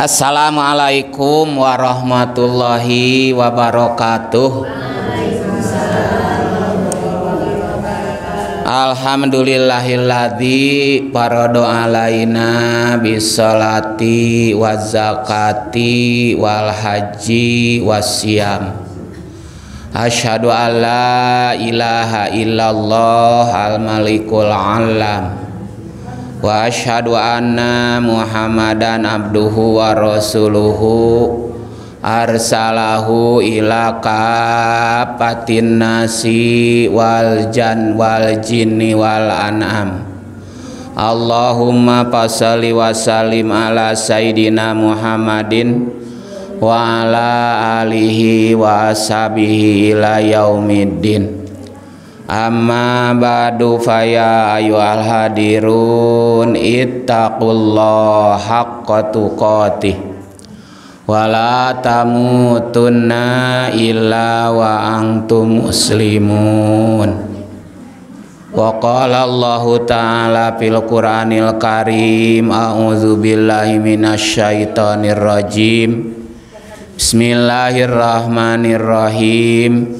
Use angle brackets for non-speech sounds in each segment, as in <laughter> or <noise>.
Assalamualaikum warahmatullahi wabarakatuh. Alhamdulillahilladzi parado alaina bisolati wa zakati wal haji wasyam Asyhadu an la ilaha illallah al malikul alam wa asyhadu anna muhammadan abduhu wa rasuluhu arsalahu ila kafatin nasi wal jan wal jinni wal an'am. Allahumma fasalli wa sallim ala sayidina Muhammadin wa ala alihi wa ashabihi ila yaumiddin. Amma ba'du faya ayyuhal hadirun ittaqullah haqqa tuqatih wa la tamutunna illa wa antum muslimun. Wa qala Allah ta'ala fil Qur'anil Karim a'udzu billahi minasyaitonir rajim. Bismillahirrahmanirrahim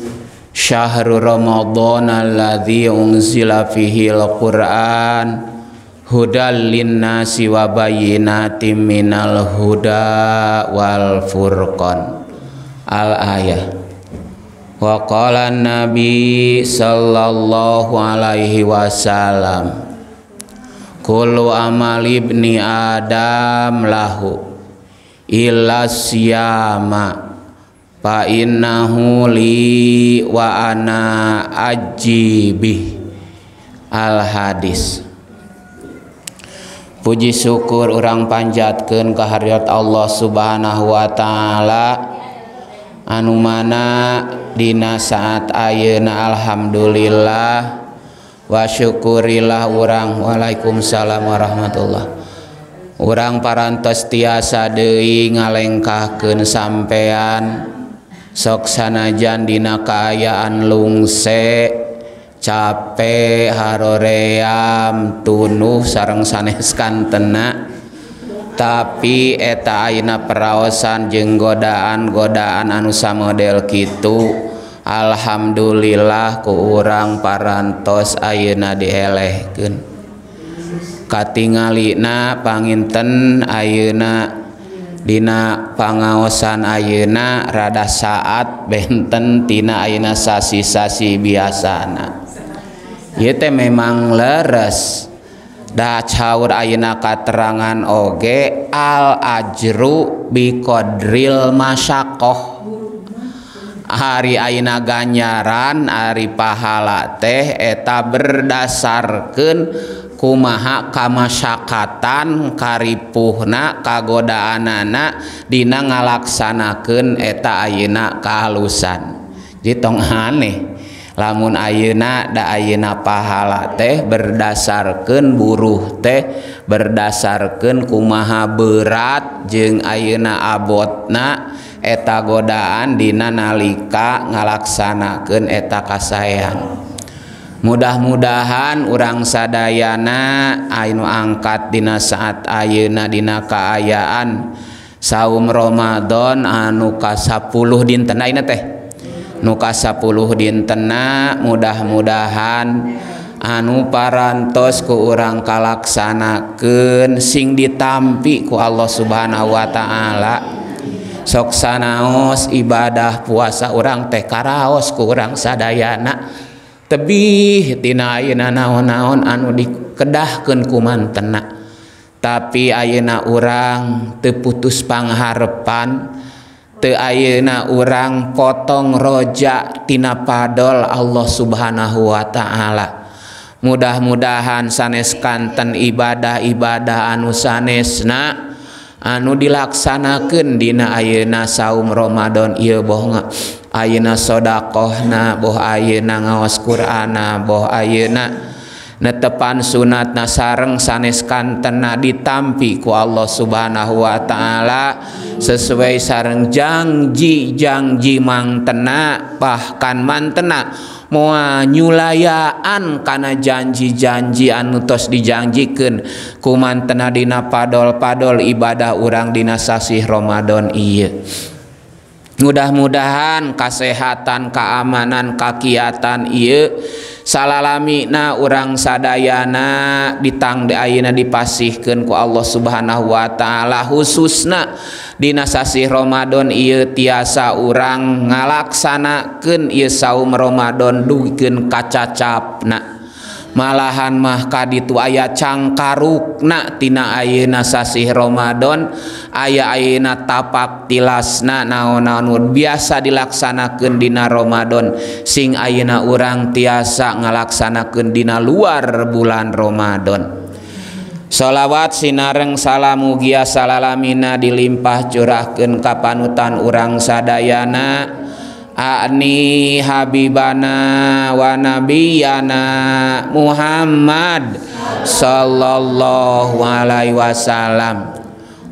Syahrul Ramadan alladzi unzila fihi al-Qur'an hudal linnasi wa bayyinatin minal huda wal furqan. Al ayah wa qala nabi sallallahu alaihi wasallam kullu amal ibni adam lahu illa siyama fa innahu li wa ana ajibih al hadis. Puji syukur orang panjatkan kehariat Allah subhanahu Wa ta'ala. Anu mana dina saat ayeuna Alhamdulillah. Wa syukurillah urang. Waalaikumsalam warahmatullah. Urang parantos tiasa deui ngalengkahkeun sampean. soksanajan dina kaayaan lungse capek haroream tunuh sarang saneskan tenak tapi eta aina peraosan jeng godaan-godaan anusa model Kitu. Alhamdulillah ku urang parantos ayeuna dielehkeun. Katingalina panginten ayeuna Dina pangaosan ayeuna rada saat benten tina ayeuna sasi-sasi biasana. Ieu teh memang leres. Da caur ayeuna katerangan oge al ajru bi qadril masyakoh. Hari ayeuna ganjaran ari pahala teh eta berdasarkeun kumaha kamasyakatan karipuhna kagodaanana dina ngalaksanakeun eta ayeuna kahalusan. Tong aneh lamun ayeuna da ayeuna pahala teh berdasarkan buruh teh berdasarkan kumaha berat jeung ayeuna abotna eta godaan dina nalika ngalaksanakeun eta kasaean mudah-mudahan urang sadayana Ainu angkat Dina saat Ayeuna Dina keayaan saum Romadhon anuka 10 dinten ayeuna teh? Nuka 10 dintena mudah-mudahan anu parantos ku urang kalaksanakeun sing ditampi ku Allah Subhanahu wa taala. Soksanaos ibadah puasa urang teh karaos ku urang sadayana. tebihtina ayeuna naon-naon anu dikedahkeun kumantenna tapi ayeuna urang teu putus pangharepan teu ayeuna urang potong roja tina padol Allah subhanahu Wa ta'ala. Mudah-mudahan sanes kanten ibadah-ibadah anu sanesna anu dilaksanakeun dina ayeuna saum Ramadan ieu bohong ayeuna shodaqohna boh ayeuna ngaos Qur'ana boh ayeuna netepan sunat nasareng sareng kantena ditampi ku Allah subhanahu wa ta'ala. Sesuai sareng janji janji mangtena bahkan mantena mua nyulayaan kana janji-janji anu tos dijanjikan ku mantena dina padol-padol ibadah urang dina sasih Ramadan iya mudah-mudahan kasehatan keamanan kakiatan I salalamina orang sadayana ditang di ayina dipasihkan ku Allah subhanahu Wa ta'ala. Khususna dinasasi Ramadan iya tiasa orang ngalaksanakan iya saum Ramadan dugikan kacacap kacacapna. malahan mahkah itu cangkarukna tina ayeuna sasih Ramadan aya ayeuna tapak tilasna naon naon biasa dilaksanakan Dina Ramadan. Sing ayeuna urang tiasa ngalaksanakan Dina luar bulan Ramadan. Shalawat Sinareng salam mugia salalamina dilimpah curahken kapanutan urang sadayana. Ani Habibana wa Nabiyana Muhammad Sallallahu Alaihi Wasallam.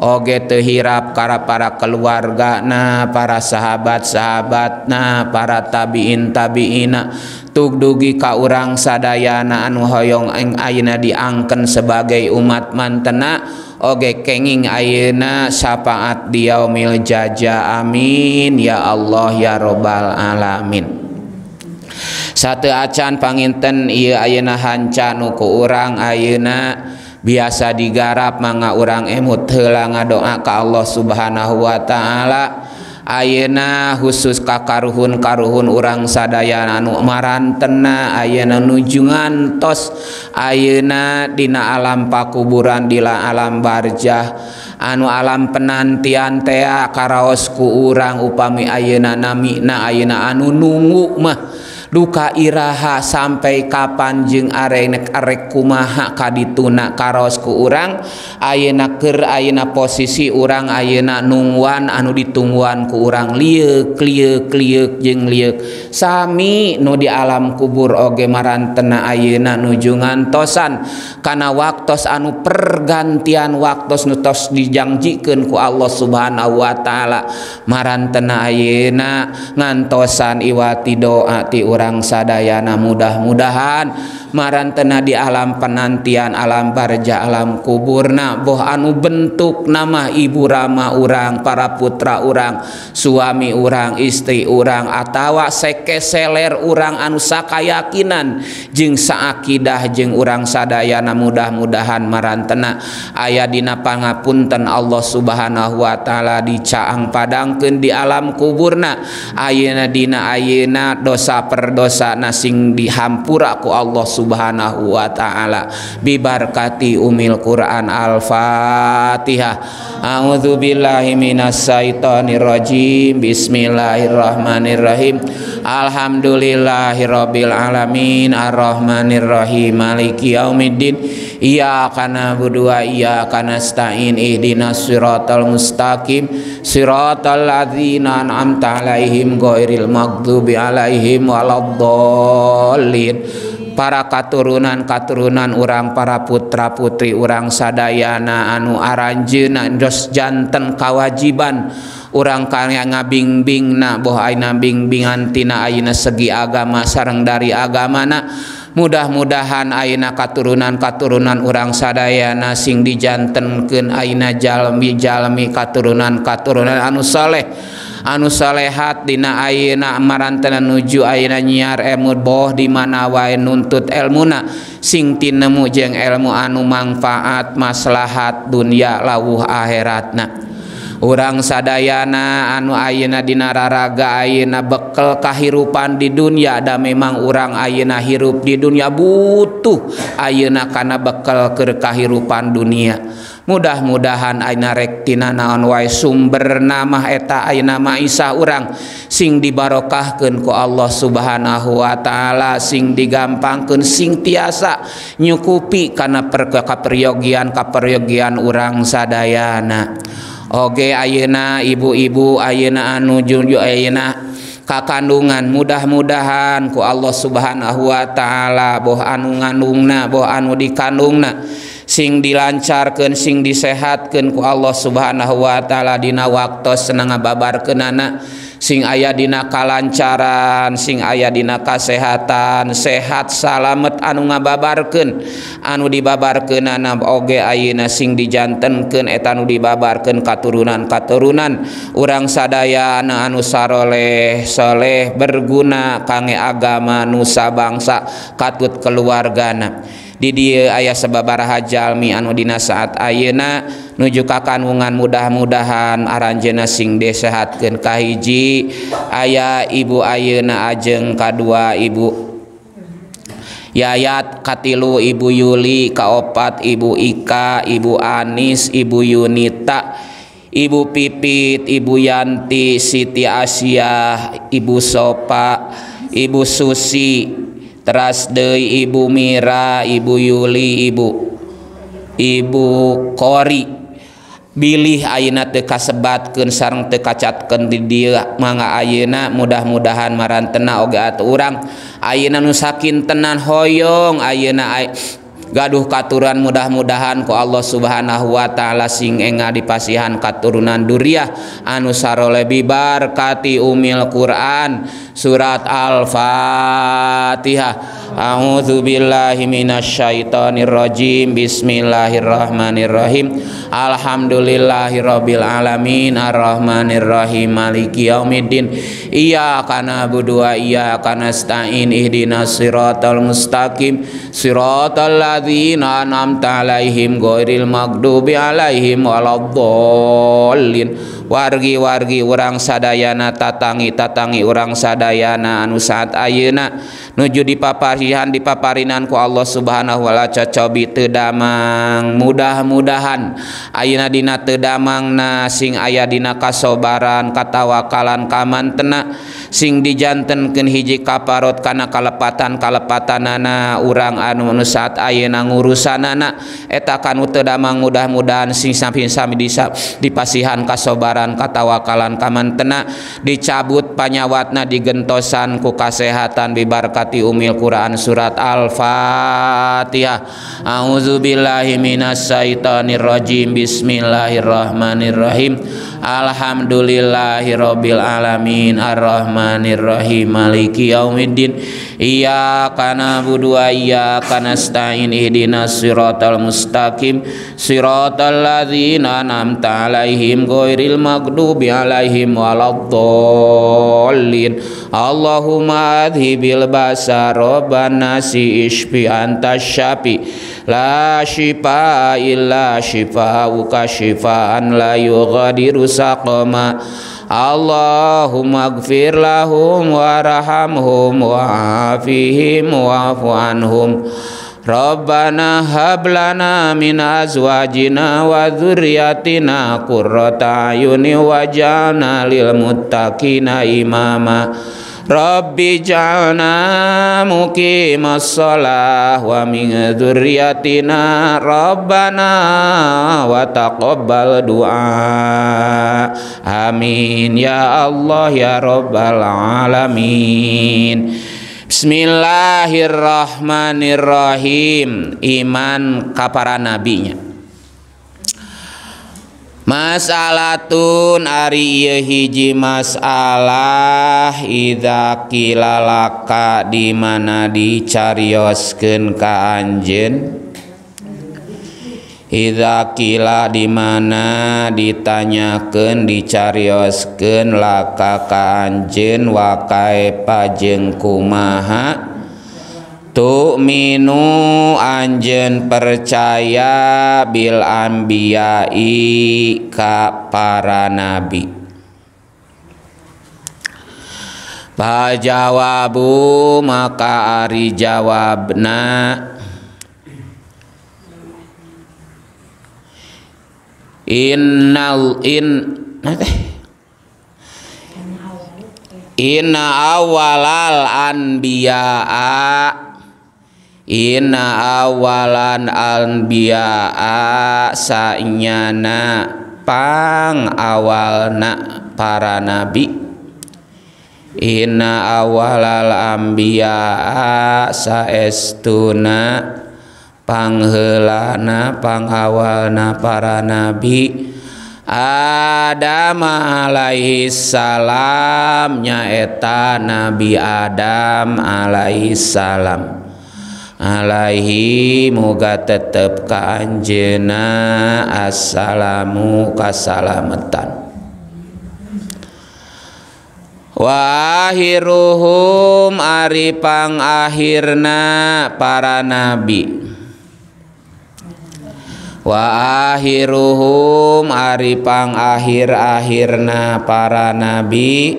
Oge tehirap kara para keluarga na para sahabat sahabat na para tabiin tabiina tug dugi ka urang sadayana anu hoyong eng ayeuna diangken sebagai umat mantena. oge kenging ayeuna syafaat diaumil jaja amin. Ya Allah ya robbal alamin. Satu acan panginten ieu ayeuna hanca nu ku urang ayeuna. Biasa digarap manga urang emut heula ngadoa ka Allah subhanahu Wa ta'ala. Ayeuna khusus kakaruhun karuhun urang sadaya anu marantena Ayeuna nujungan tos Ayeuna dina alam pakuburan dila alam barjah. Anu alam penantian tea karaosku urang upami ayeuna namina ayeuna anu nunggu mah. duka Iraha sampai kapan jeung arenek arek kumaha kadituna karosku urang? Ayeuna keur ayeuna posisi urang ayeuna nungguan anu ditungguan ku urang. Liuk liuk liuk jeung liuk Sami nu di alam kubur oge marantena ayeuna nuju ngantosan. Kana waktos anu pergantian waktus nutos dijanjikeun ku Allah subhanahu Wa ta'ala. Marantena ayeuna ngantosan iwati doa ti urang. orang sadayana mudah-mudahan. Marantena di alam penantian alam barja alam kuburna boh anu bentuk nama ibu Rama urang para putra urang suami urang istri urang atawa seke seler urang anu sakayakinan. Jeung saakidah jeung urang sadayana mudah-mudahan marantena aya dina pangapunten Allah Subhanahu wa taala dicaang padangkeun di alam kuburna. Ayeuna dina ayeuna dosa per perdosa nasing dihampura ku Allah subhanahu wa ta'ala. Bibarkati umil Quran al-fatihah. A'udzu billahi syaitonir rajim. Bismillahirrahmanirrahim. Alhamdulillahirabbil alamin. Arrahmanir rahim maliki yaumiddin iya kana berdua iya kana stain ihdinas siratal mustaqim. Siratal ladzina an'amta alaihim ghairil maghdubi alaihim waladdallin. Para katurunan-katurunan orang para putra-putri orang sadayana anu aranjeuna dos janten kawajiban. Orang karya ngabingbing na boh aina bingbingan tina ayeuna segi agama sareng dari agamana. mudah-mudahan Aina katurunan-katurunan urang sadayana sing dijantenkeun Aina Jalmi-jalmi katurunan-katurunan anu salehat Dina Aina marantana nuju Aina nyiar emud boh dimana wae nuntut elmuna singtinemu jeng ilmu anu manfaat maslahat dunia lawuh akhiratna. urang sadayana anu ayeuna dina raraga ayeuna bekel kahirupan di dunia da memang urang ayeuna hirup di dunia butuh ayeuna kana bekel keur kahirupan dunia. Mudah-mudahan aina rektina naon wae sumber nama eta aina isa urang sing dibarokahkeun ku Allah Subhanahu wa taala sing digampangkeun sing tiasa nyukupi kana perkapriogian kapriogian urang sadayana. Oge ayeuna ibu-ibu ayeuna anu junju ayeuna kakandungan mudah-mudahan ku Allah subhanahu Wa ta'ala boh anu ngandungna boh anu dikandungna sing dilancarkan sing disehatkan ku Allah subhanahu Wa ta'ala dina waktu senang babar sing aya dina kalancaran sing aya dina kasehatan sehat salamet anu ngababarken anu dibabarken nana oge ayeuna sing dijantenken etanu dibabarken katurunan katurunan urang sadaya na anu saroleh soleh berguna kangge agama nusa bangsa katut keluargana. di dia ayah sebabaraha Jalmi anudina saat ayeuna nuju ka kanungan mudah-mudahan aranjena sing desehatkeun kahiji. Ayah ibu ayeuna ajeng kadua ibu. Yayat katilu ibu Yuli kaopat ibu Ika ibu Anis ibu Yunita Ibu Pipit, Ibu Yanti, Siti Asia, Ibu Sopa, Ibu Susi, teras deui Ibu Mira Ibu Yuli Ibu Ibu Kori Bilih ayeuna teu kasebatkeun sareng teu kacatkeun di dieu mangga ayeuna mudah-mudahan marantena oge atuh urang. Ayeuna nu sakintenan hoyong ayeuna ay gaduh katuran mudah-mudahan ku Allah Subhanahu wa taala sing enga dipasihan katurunan duriah anu sarole bibar kati umil Quran. Surat al-fatihah. A'udzu billahi minasyaitonir rajim Bismillahirrahmanirrahim Alhamdulillahirabbil alamin. Arrahmanir rahim maliki yaumiddin. Iyyaka na'budu wa iyyaka nasta'in. Ihdinas siratal mustaqim. Siratal ladzina an'amta 'alaihim ghairil maghdubi 'alaihim waladdallin wargi-wargi urang sadayana tatangi tatangi urang sadayana. Anu saat ayeuna nuju dipaparihan ku Allah subhanahu wa taala cocobi tedamang. Mudah-mudahan Ayeuna dina tedamang na sing aya dina kasobaran katawakalan kamantena sing dijantenkeun hiji kaparot kana kalepatan kalepatanana urang anu nu saat ayeuna ngurusanana eta kanu tedamang mudah-mudahan sing samping sami dipasihan kasobaran. Katawakalan kamantena dicabut panyawatna digentosan ku kasehatan bibarkati umil Quran surat Al-Fatihah. A'udzubillahi minasyaitonir rajim Bismillahirrahmanirrahim Alhamdulillahirabbil alamin arrahmanirrahim. Maliki yaumiddin. Iyyaka na'budu wa iyyaka nasta'in. Ihdinas siratal mustaqim. Siratal ladzina an'amta 'alaihim ghairil maghdubi 'alaihim waladdallin. Allahumma adhibil basa rabbana si ishfi anta syafi la shifa illa shifauka shifaan la yughadiru saqama. Allahumma gfir lahum warhamhum wa'afihim wa'fu anhum. Rabbana hab lana min azwajina wa dzurriyyatina qurrata ayuni waj'alna lil muttaqina imama Rabbi ja'alna muqimas shalah wa min dzurriyyatina Rabbana wa taqabbal du'a. Amin. Ya Allah ya rabbal alamin. Bismillahirrahmanirrahim. Iman kapara nabinya Masalatun Ari ieu hiji masalah idza kilalaka di dimana dicarioskeun ka anjeun. Idza kila di dimana ditanyakeun dicarioskeun laka ka Anjen wakai pajeng kumaha tu minu anjen percaya bil ambiyai ka para nabi. Pajawabu maka ari jawabna. Innal in Inna awalal anbiya'a Inna awalan anbiya'a sanyana pang awalna para nabi. Inna awalal ambiya saestuna panghelana pangawalna para nabi. Adam alaihi salam nyaeta Nabi Adam alaihi salam Alaihi muga tetep ka anjeuna assalamu kasalametan Wahiruhum ari pangakhirna para nabi. Wahiruhum ari pangakhir-akhirna para nabi.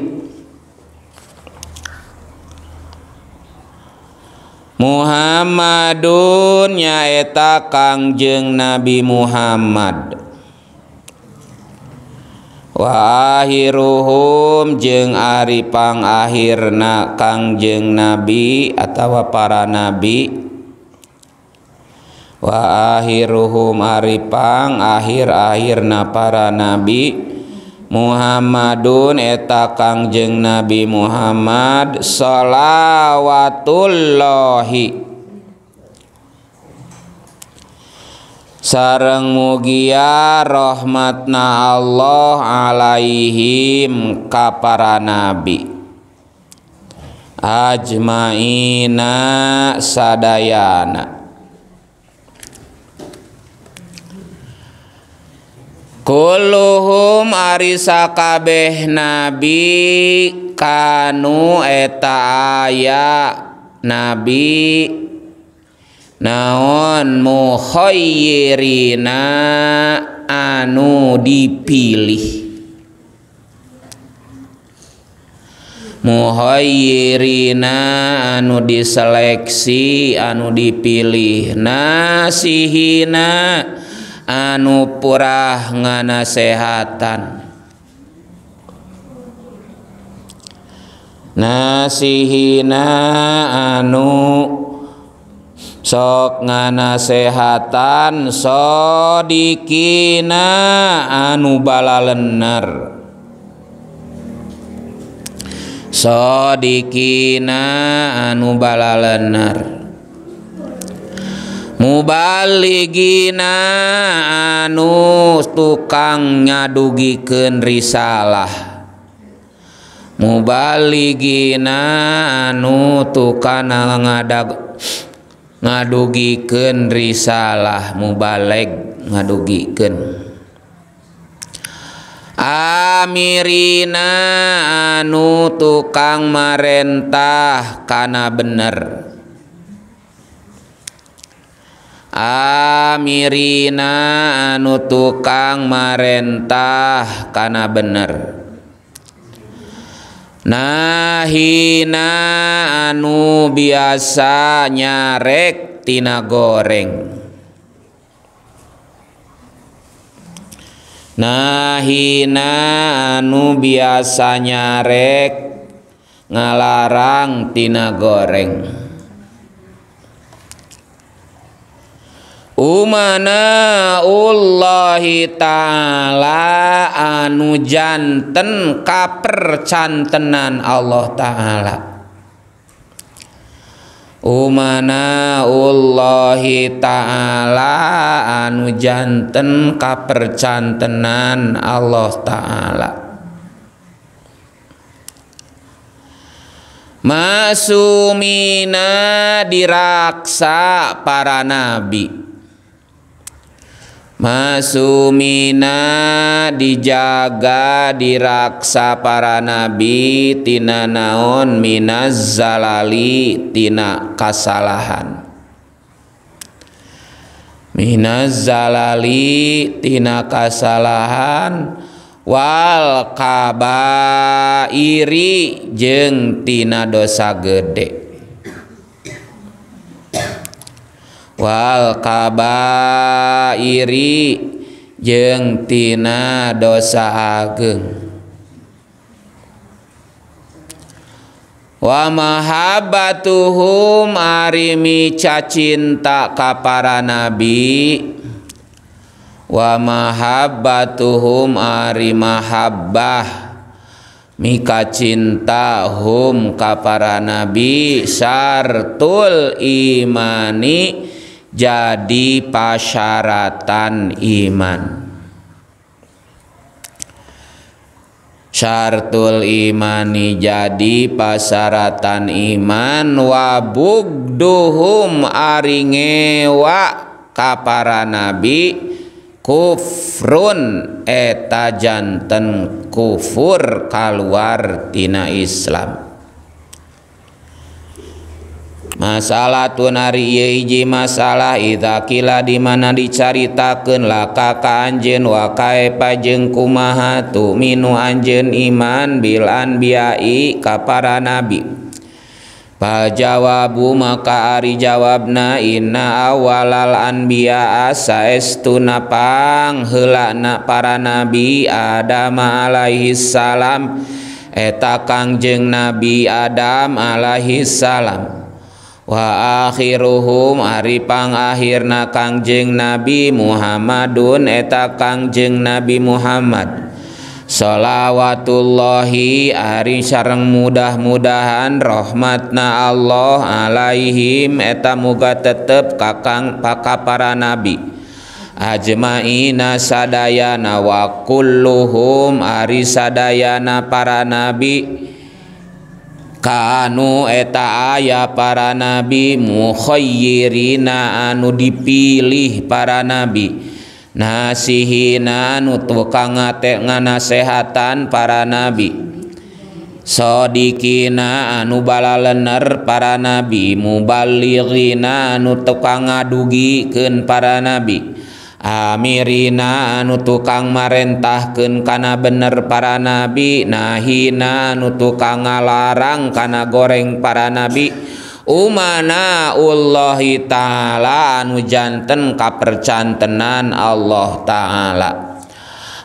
Muhammadun nyaeta Kangjeng Nabi Muhammad. Wahirruhum jeung Ari Pangakhirna Kangjeng Nabi atawa para nabi. Wahirruhum Ari Pang akhir-akhirna para nabi. Muhammadun eta Kangjeng Nabi Muhammad sholawatullhi sareng mugia rahmatna Allah alaihim ka para nabi. Ajmaina sadayana. Kulluhum arisa kabeh nabi kanu eta aya nabi. Naon mukhayyirina anu dipilih? Muhayyirina anu diseleksi anu dipilih nasihina anu purah nganasehatan. Nasihina anu sok nganasehatan sodikina anu bala lener. Sodikina anu bala lener. Mubaligina anu tukang ngadugikeun risalah. Mubaligina anu tukang ngadag ngadugikeun risalah. Mubaleg ngadugikeun Amirina anu tukang marentah kana bener Amirina anu tukang marentah kana bener. Nahina anu biasa nyarek tina goreng. Nahina anu biasa nyarek ngalarang tina goreng Umana Allahi ta'ala anu janten kapercantenan Allah ta'ala. Umana Allahi ta'ala anu janten kapercantenan Allah ta'ala. Masumina diraksa para nabi Masumina dijaga diraksa para nabi tina naon minaz zalali tina kasalahan. Minaz zalali tina kasalahan. Wal kabairi jeung tina dosa gede wal kabairi jeung tina dosa ageng. Wa mahabbatuhum ari mica cinta ka para nabi. Wa mahabbatuhum ari mahabbah mika cinta hum ka para nabi. Syartul imani jadi pasyaratan iman. Syartul imani jadi pasyaratan iman. Wabugduhum aringewa ka para nabi. Kufrun eta janten kufur keluar tina Islam masalah hiji masalah Itakila dimana dicaritakan lakaka Anjen wakae pajeng kumahatu minu Anjen iman Bilan biai kapara nabi. Pajawabu maka ari jawabna inna awalal anbiya saestuna pangheulana para nabi Adam alaihi salam. Eta Kangjeng Nabi Adam alaihi salam. wa akhiruhum ari pangakhirna Kangjeng Nabi Muhammadun eta Kangjeng Nabi Muhammad. Shalawatullahi ari sareng mudah-mudahan rahmatna Allah alaihim eta muga tetep kakang paka para nabi. Ajmaina sadayana wa kulluhum ari sadayana para nabi. Kanu eta aya para nabi mukhayyirina anu dipilih para nabi. Nasihinan tukang ngate nganasehatan para nabi. Sodikina anu balalener para nabi. Mubalirina anu tukang ngadugikeun para nabi. Amirina anu tukang marentahkeun kana bener para nabi nahina anu tukang ngalarang kana goreng para nabi Umanallahi ta'ala anu janten kapercantenan Allah ta'ala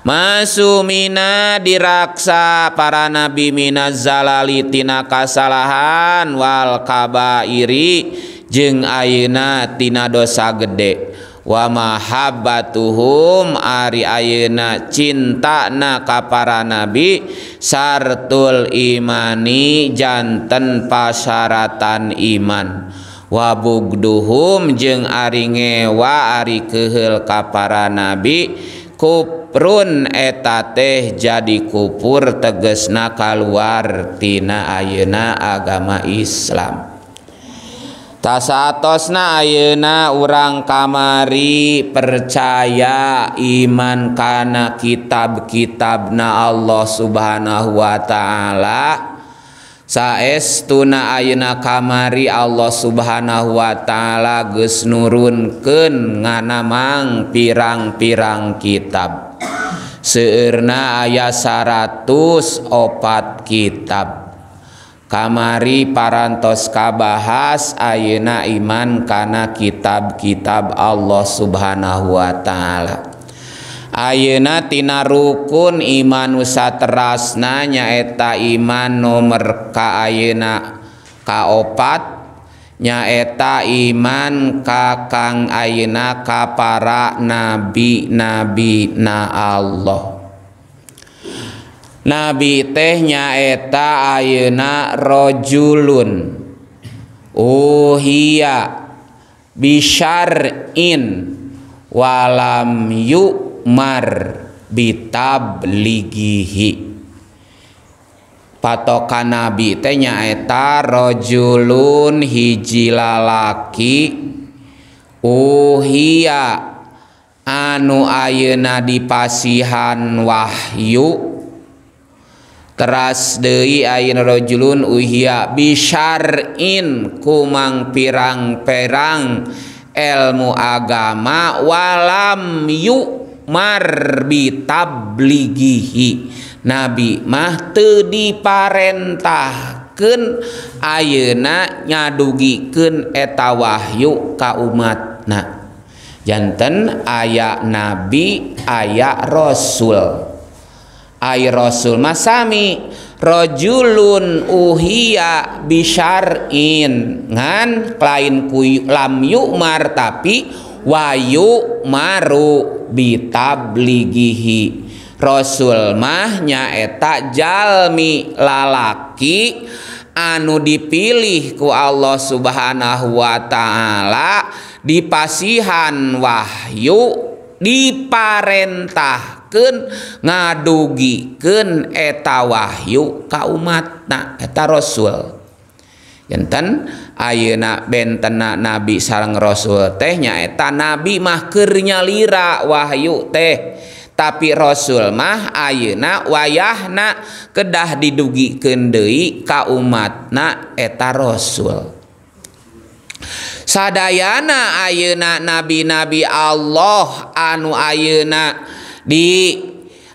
Masumina diraksa para nabi minaz zalali tina kasalahan wal kabairi jeung ayeuna tina dosa gede. wa mahabbatuhum ari ayeuna cintana ka para nabi sartul imani janten pasaratan iman. Wa bugduhum jeung ari ngewa ari keuheul ka para nabi kuprun eta teh jadi kupur tegesna kaluar tina ayeuna agama Islam. tasatosna ayeuna urang kamari percaya iman kana kitab-kitabna Allah Subhanahu wa taala. Saestuna ayeuna kamari Allah Subhanahu wa taala geus nurunkeun nganamang pirang-pirang kitab. seueurna aya 100 opat kitab. kamari parantos kabahas ayeuna iman kana kitab-kitab Allah subhanahu Wa ta'ala. Ayeuna tina rukun iman usaterasna nyaeta iman nomor ka ayeuna kaopat nyaeta iman kakang ayeuna ka para nabi nabi na Allah. Nabi teh nyaeta ayeuna rojulun. Uhiya bisyar'in walam yu'mar bitabligihi. Patokan nabi teh nyaeta rojulun hiji lalaki. Uhiya anu ayeuna dipasihan wahyu teras Dewi Airrojulun uhia bisarin kumang pirang-perang ilmu agama walam yuk marbi tabligihi Nabi mah teu diparentahkeun ayeuna nyadugikeun eta wahyu ka umatna. Janten aya nabi, aya rasul. Ay rasul masami rojulun uhia bisyar'in. Ngan lain ku lam yu'mar tapi wayu maru bitablighihi Rasul mah nyaeta jalmi lalaki anu dipilih ku Allah Subhanahu wa taala dipasihan wahyu ngarahkan ngadugikeun eta Wahyu ka umatna eta Rasul. Yenten ayeuna bentena nabi sareng Rasul tehnya eta nabi mah keur nyalira Wahyu teh. Tapi Rasul mah ayeuna wayahna kedah didugikeun deui ka umatna eta Rasul. Sadayana ayeuna nabi-nabi Allah anu ayeuna di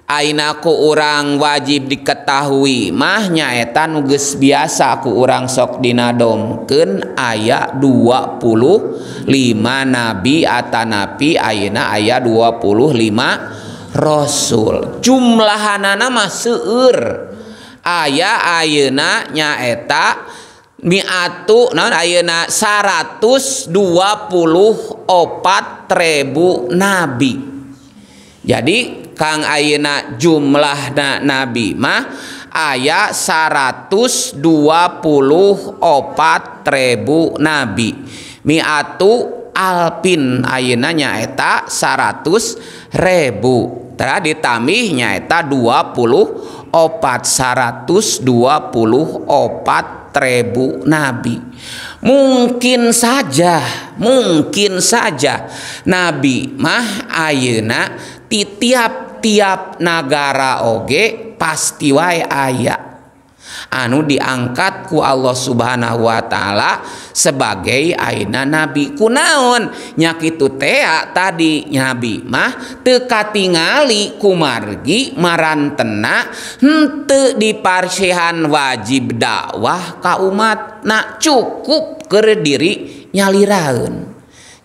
ainaku orang wajib diketahui mahnya etan nuges biasa aku orang sok dinadomken ayat 25 nabi Atanapi Aina ayat 25 Rasul. Jumlahanana seueur. ayah ayeuna nyaeta miatu non ayeuna 124 ribu nabi. Jadi Kang Ayeuna jumlah na nabi mah aya 124 ribu nabi. Miatu alpin ayeuna nyaeta 100 ribu tara ditamih nyaeta 20 opat 124 ribu nabi mungkin saja mungkin saja. Nabi mah ayeuna ti tiap-tiap negara oge pasti wae aya anu diangkat ku Allah subhanahu Wa ta'ala sebagai aina nabi. Kunaon? Nyakitu tea tadi. Nyabi mah teka tingali kumargi marantena henteu diparsihan wajib dakwah ka umat. Nak cukup keur diri nyaliraun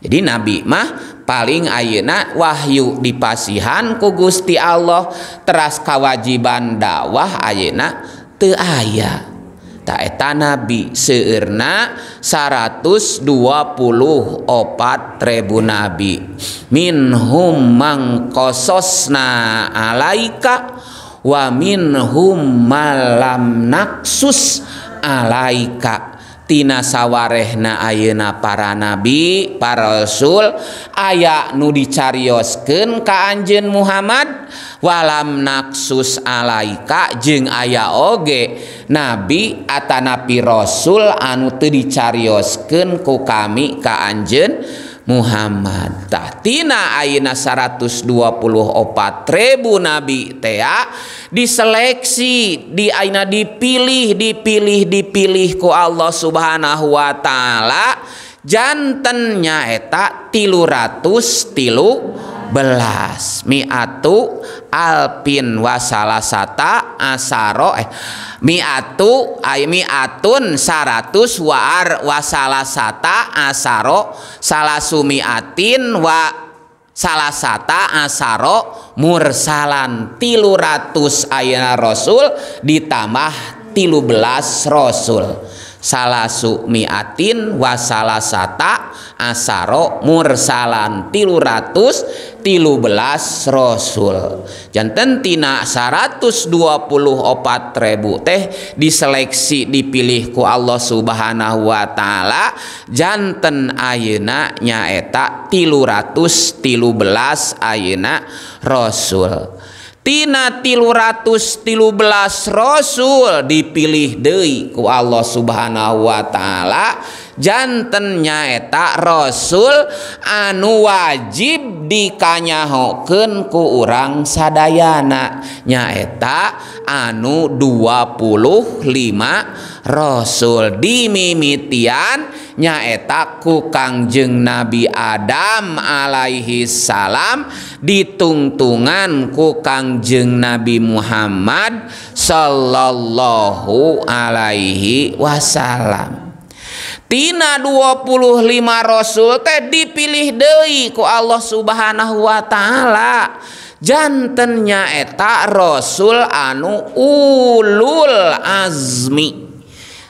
jadi nabi mah paling ayeuna Wahyu dipasihan ku Gusti Allah teras kewajiban dakwah ayeuna teu aya. Tak eta nabi seueurna 124 ribu nabi. Minhum mangkososna alaika wa minhum malam naksus alaika tina sawwarehna ayeuna para nabi para rasul aya nu dicarioskeun ka anjeun Muhammad walam naksus alaika jeung aya oge nabi atanapi rasul anu teu dicarioskeun ku kami ka anjeun Muhammad. Muhammadtahtina Aina 124.000 nabi tea diseleksi di Aina dipilih dipilih ku Allah subhanahu Wa Ta'ala. Jantannya eta tilu ratus tilu belas. Miatu alpin wasalasata asaro eh miatu ay miatun saratus waar wasalasata asaro. Salasumiatin wa salasata asaro mursalan tilu ratus ayana rasul ditambah tilu belas rasul salasu miatin wasalasata asaro mursalan tilu ratus tilu belas rasul. Janten tina 124 ribu teh diseleksi dipilih ku Allah subhanahu wa ta'ala. Janten ayeuna nyaeta tilu ratus tilu belas ayuna rasul. tina tilu ratus tilu belas rasul dipilih dei ku Allah subhanahu Wa ta'ala. Jantan nyaeta rasul anu wajib dikanyahoken ku urang sadayana. Nyaeta anu 25 rasul dimimitian nyaetaku Kangjeng Nabi Adam Alaihi salam ditungtungan ku Kangjeng Nabi Muhammad Shallallahu Alaihi Wasallam Tina 25 Rasul teh dipilih Dewi ku Allah subhanahu Wa ta'ala. Jantannya eta Rasul anu ulul azmi.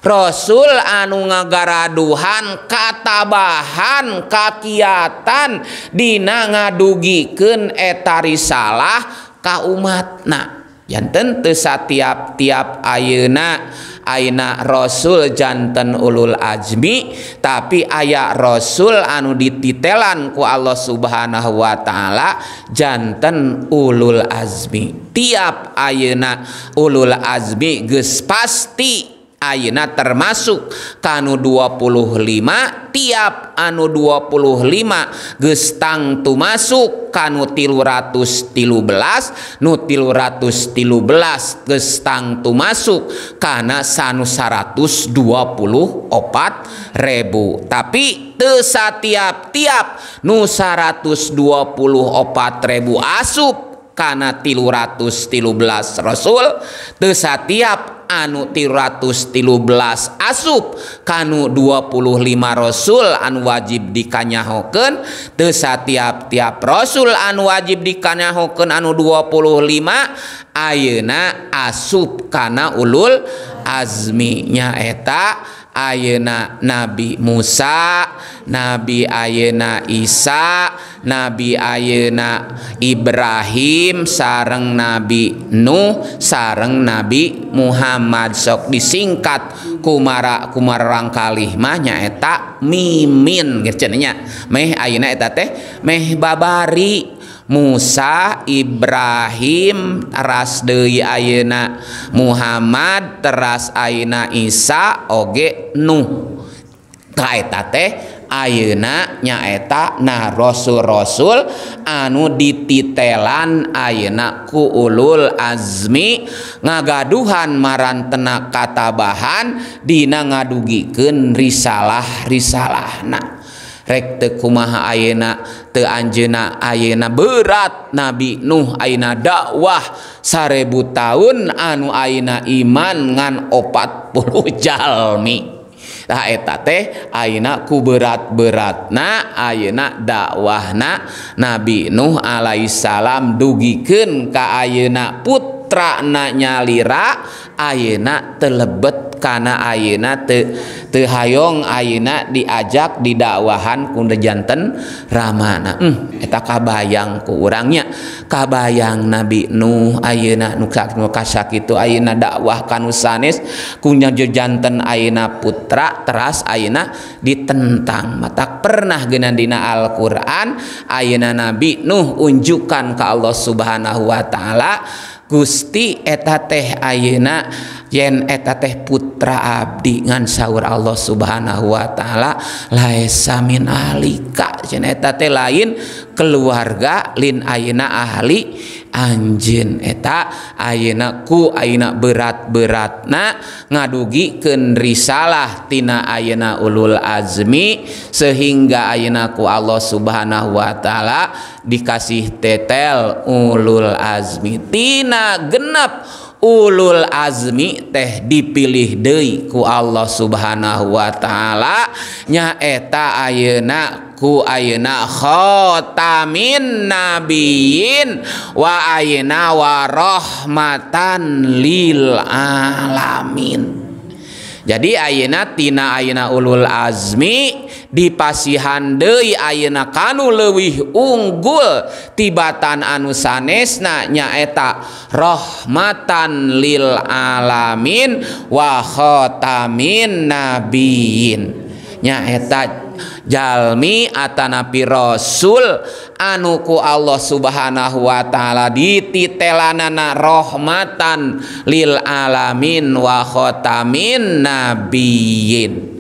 Rasul anu ngagaraduhan katabahan kakiatan Dina ngadugikeun eta risalah ka umatna. Janten teu satiap-tiap ayeuna Aina Rasul jantan Ulul Ajmi tapi aya Rasul anu dititelan ku Allah subhanahu Wa ta'ala jantan Ulul Azmi tiap ayeuna Ulul Azmi geus pasti Ayeuna termasuk kanu 25 tiap anu 25 gestang tu masuk. Kanu tilu ratus tilu belas nu tilu ratus tilu belas gestang tu masuk. Karena sanu 124 ribu tapi tesa tiap-tiap nu 124 ribu asup. Karena tilu ratus tilu belas Rasul tesa tiap anu tiratus tilu belas asup kanu 25 Rasul anu wajib dikanyahoken tesa tiap-tiap Rasul anu wajib dikanyahoken anu 25 Ayeuna asup kana ulul azminya eta. ayeuna Nabi Musa Nabi ayeuna Isa Nabi ayeuna Ibrahim sareng Nabi Nuh sareng Nabi Muhammad. Sok disingkat kumara kumara rangkalih mah nyaeta mimin. Cenanya meh ayeuna eta teh meh babari. Musa Ibrahim teras Dewi Ayeuna. Muhammad teras Aina Isa oge Nuh. Kaeta teh ayeuna nyaeta nah rasul-rasul anu dititelan ayeuna ku ulul azmi. Ngagaduhan marantena katabahan dina ngadugikeun risalah-risalahna. rek teu kumaha ayeuna teu anjeuna ayeuna berat. Nabi Nuh ayeuna dakwah sarebu tahun anu ayeuna iman ngan opat puluh <laughs> jalmi. Tah eta teh ayeuna ku berat-beratna ayeuna dakwahna. Nabi Nuh alaihissalam dugikeun ka ayeuna putrana nyalira ayeuna telebet kana ayeuna teu hayong ayeuna diajak didakwahan ku janten ramana. Hmm, eta kabayang ku urangnya. Kabayang Nabi Nuh ayeuna nu kasak itu ayeuna dakwah kanu sanes ku janten ayeuna putra teras ayeuna ditentang. Mata pernah geuna dina Al-Qur'an ayeuna Nabi Nuh unjukkan ke Allah Subhanahu wa taala Gusti eta teh ayeuna yen eta teh putra abdi ngan saur Allah subhanahu Wa ta'ala laesa min alika cenah eta teh lain keluarga lin ayeuna ahli anjin eta ayeuna ku ayeuna berat-beratna ngadugikeun risalah tina ayeuna ulul azmi sehingga ayeuna ku Allah Subhanahu wa taala dikasih tetel ulul azmi. Tina genep ulul azmi teh dipilih deui ku Allah subhanahu Wa ta'ala. Nya eta ayeuna ku ayeuna khotamin nabiyyin wa ayeuna warohmatan lil alamin. Jadi ayeuna tina ayeuna ulul azmi dipasihan deui ayeuna kanu leuwih unggul tibatan anu sanesna nyaeta rahmatan lil alamin wa khatamin nabiyyin. Nyaeta jalmi atanapi rasul anuku Allah subhanahu wa ta'ala dititelanana rahmatan lil alamin wa khotamin nabiyin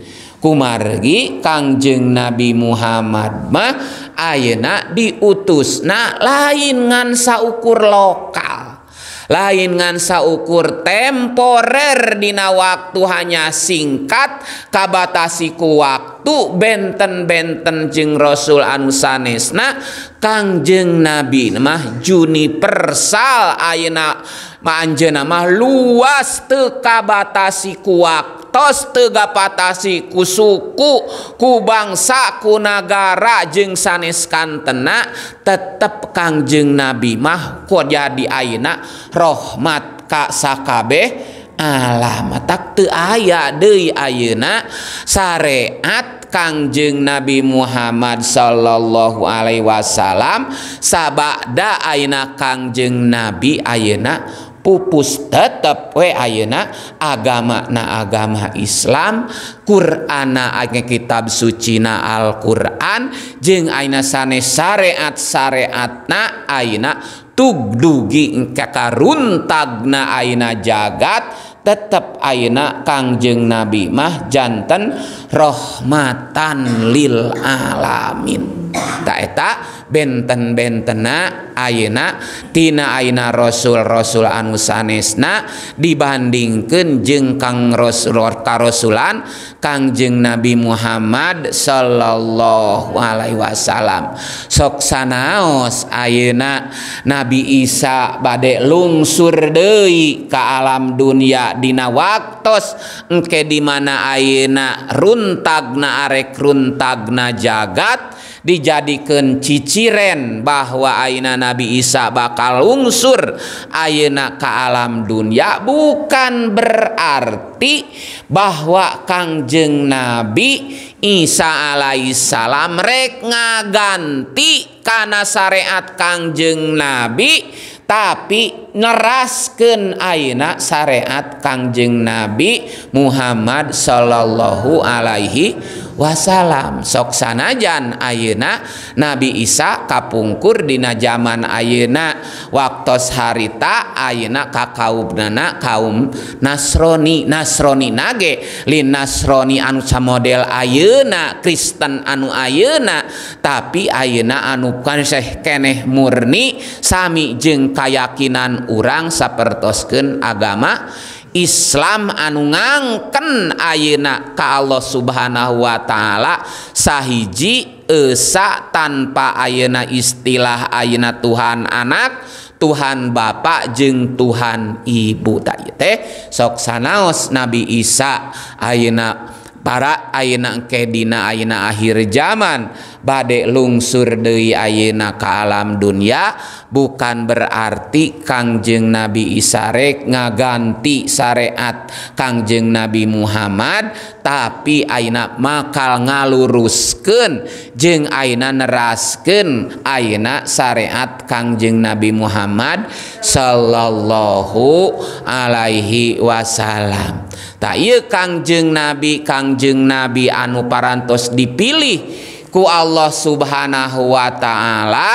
kumargi Kangjeng Nabi Muhammad mah ayeuna diutusna lain ngan saukur lokal. Lain ngan saukur temporer dina waktu hanya singkat kabatasi ku waktu benten-benten jeng Rasul anu sanesna Kangjeng Nabi mah juni persal ayeuna mah anjeuna mah luas teu kabatasi ku waktu. tos tegapatasi ku suku ku bangsa ku nagara jeung saneskantenna tetep Kangjeng Nabi mah kok jadi ayeuna rahmat ka sakabeh. Alama tak te aya deui ayeuna. Syariat Kangjeng Nabi Muhammad sallallahu alaihi wasallam sabada ayeuna Kangjeng Nabi ayeuna pupus tetap we ayeuna agama na agama Islam. Qurana age kitab suci na Alquran. Jeung aina sanes syariat syariatna ayeuna tugdugi engka karuntagna ayeuna jagat. Tetap ayeuna Kangjeng Nabi mah janten rahmatan lil alamin. Tak eta benten-bentena ayenatina ayeuna Rasul-rasul anu sanesna dibandingkeun jeung Kang Rasul Karosulan Kangjeng Nabi Muhammad sallallahu Alaihi Wasallam. Soksanaos ayeuna Nabi Isa bade lungsur deui ka alam dunia Dina waktos engke di mana ayeuna runtagna arek runtagna jagat dijadikan ciciren bahwa Aina Nabi Isa bakal unsur Ayeuna ke alam dunia bukan berarti bahwa Kangjeng Nabi Isa alaihissalam rek ngaganti karena syariat Kangjeng Nabi tapi nerasken aak syariat Kangjeng Nabi Muhammad Shallallahu Alaihi Wasallam soksanajan ayeuna Nabi Isa kapungkur dina zaman ayeuna waktos harita ayeuna kakaubnana kaum Nasrani Nasrani nage? Lin Nasrani anu model ayeuna Kristen anu ayeuna tapi ayeuna anu kanseh keneh murni. Sami jeung kayakinan urang sapertoskeun agama Islam anu ngangken ayeuna ka Allah subhanahu Wa ta'ala. Sahiji esa tanpa ayeuna istilah ayeuna Tuhan anak Tuhan Bapak jeung Tuhan Ibu tak teh. Sok sanaos Nabi Isa ayeuna para ayeuna engke dina ayeuna akhir zaman. Badek lungsur Dewi ayeuna ke alam dunia bukan berarti Kangjeng Nabi Isarek ngaganti syariat Kangjeng Nabi Muhammad tapi aina makal ngalurusken jeung aina nerasken aina syariat Kangjeng Nabi Muhammad Shallallahu Alaihi Wasallam. Tak Kangjeng Nabi Kang Kangjeng Nabi anu parantos dipilih ku Allah subhanahu Wa ta'ala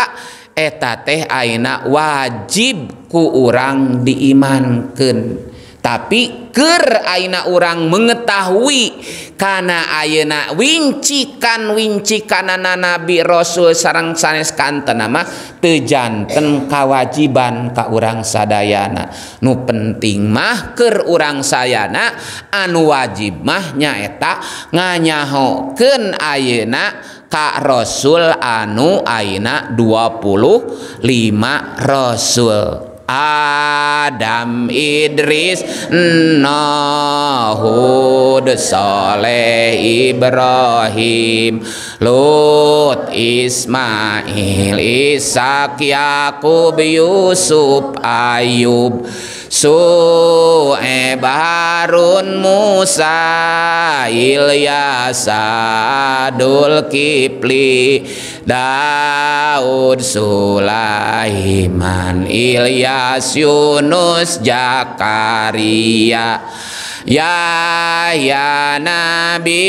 eta teh aina wajib ku urang diimankan tapi ker aina orang mengetahui karena ayeuna wincikan wincikanana nabi rasul sarang sanes kanten nama tejanten kewajiban ka urang sadayana. Nu penting mah ker urang sayana anu wajib mah nyaeta nganyahokeun ayeuna ka rasul anu aina 25 rasul. Adam Idris Nuh Saleh, Soleh Ibrahim. Lut Ismail Ishak Yakub Yusuf Ayub Su'eb Harun Musa Ilyas Adul Kipli Daud Sulaiman Ilyas Yunus Jakaria Ya ya Nabi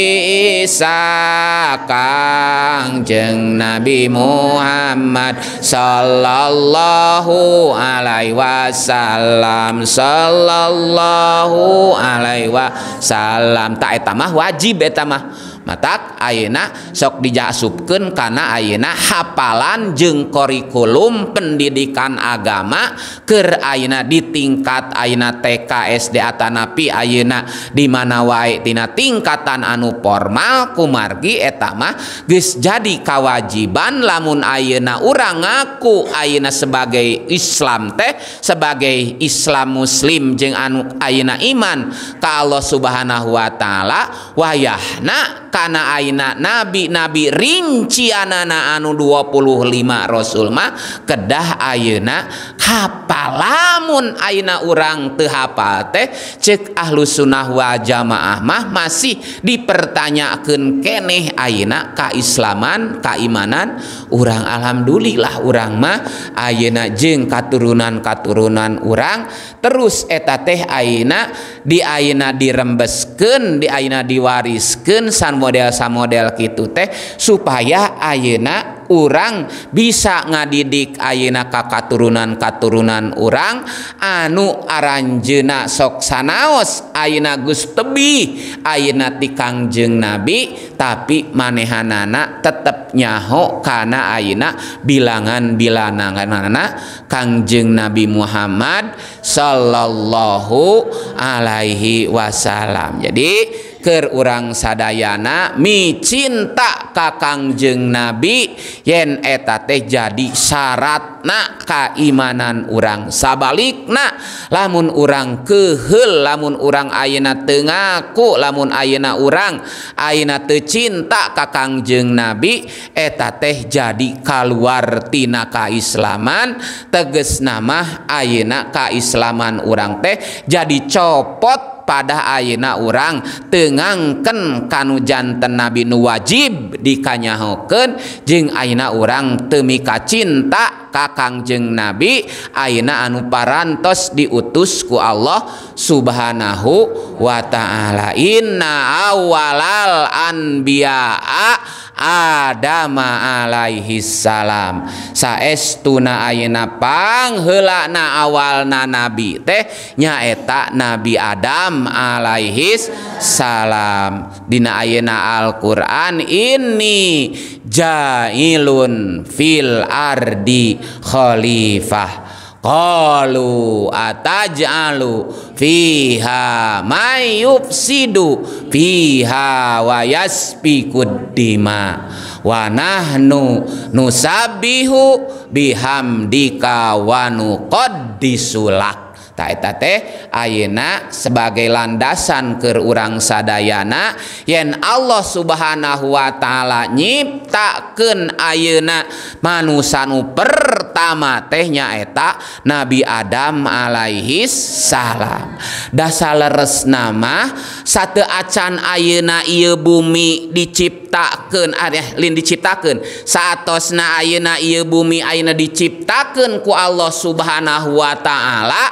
Isa Kang jeng Nabi Muhammad Sallallahu alaihi wasallam Sallallahu alaihi wasallam. Tak etamah wajib etamah. mata ayeuna sok dijasupkeun karena ayeuna hafalan jeung kurikulum pendidikan agama ke ayeuna di tingkat ayeuna TKSD Atanapi ayeuna di mana wae tina tingkatan anu formal kumargi etama geus jadi kawajiban lamun ayeuna urang ngaku ayeuna sebagai Islam teh sebagai Islam muslim jeung anu ayeuna iman ka Allah Subhanahu wa taala wayahna kana aina nabi-nabi rincianana anu 25 rasul mah kedah ayeuna hapalamun aina urang tehhafal teh. Cek ahlu sunnah wa jamaah mah masih dipertanyakan keneh ayeuna kaislaman keimanan. Urang alhamdulillah urang mah ayeuna jeng katurunan-katurunan urang. Terus eta teh aina di aina dirembeskeun di aina diwariskeun san model samodel gitu teh supaya ayeuna orang bisa ngadidik ayeuna ka katurunan-katurunan orang anu aranjeuna sok sanaos ayeuna geus tebi ayeuna ti Kangjeng Nabi tapi manehanana tetep nyaho kana ayeuna bilangan bilanganana Kangjeng Nabi Muhammad sallallahu alaihi wasallam. Jadi ke urang sadayana micinta kakangjeng nabi. Yen eta teh jadi syaratna keimanan urang sabalikna. Lamun urang kehel lamun urang ayeuna tengaku lamun ayeuna urang ayeuna teu cinta ka Kangjeng nabi eta teh jadi kaluartina kaislaman. Teges nama ayeuna kaislaman urang teh jadi copot pada ayeuna urang tenangken kanu jantan nabi nu wajib dikanyahokeun jeung ayeuna urang temika cinta ka Kangjeng Nabi ayeuna anu parantos diutus ku Allah subhanahu wa ta'ala. Inna awalal anbiya'a Adam alaihi salam. Saestuna ayeuna pangheulana awalna nabi teh nyaeta Nabi Adam alaihi salam. Dina ayeuna Al-Qur'an ini jailun fil ardi khalifah. Qalu ataj'alu fiha may yufsidu fiha wa yasfikud dima wa nahnu nusabbihu bihamdika wa nuqaddisulak taeta teh ayeuna sebagai landasan ke urang sadayana yen Allah subhanahu wa ta'ala nyiptakeun ayeuna manusanu pertama tehnya eta Nabi Adam alaihis salam. Dasar leres nama satu acan ayeuna ieu bumi diciptakeun eh, lin diciptakeun. Saatosna ayeuna ieu bumi ayeuna diciptakeun ku Allah subhanahu wa ta'ala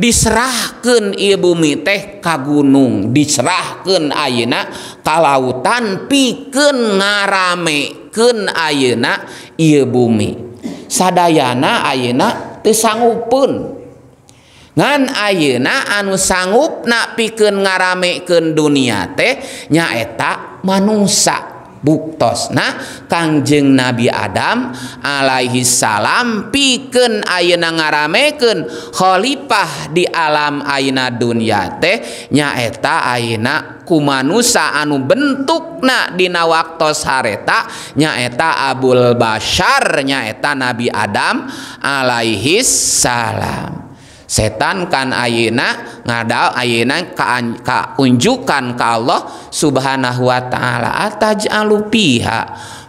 diserahkan bumi teh ka gunung diserahkan ayeuna ka lautan pikeun ngaramekeun ayeuna ieu bumi. Sadayana ayeuna teu sanggupun ngan ayeuna anu sanggup nak pikeun ngaramekeun dunia teh nyaeta manusia buktos. Nah Kangjeng Nabi Adam Alaihi salam piken ayeuna ngarameken Khalifah di alam Ayeuna dunia teh nyaeta Aina kumanusa anu bentukna dina waktos hareta nyaeta Abul Bashar nyaeta Nabi Adam Alaihi salam. setan kan ayeuna ngadal ayeuna kaunjukan ka, ka Allah subhanahu wa ta'ala ataj'alu piha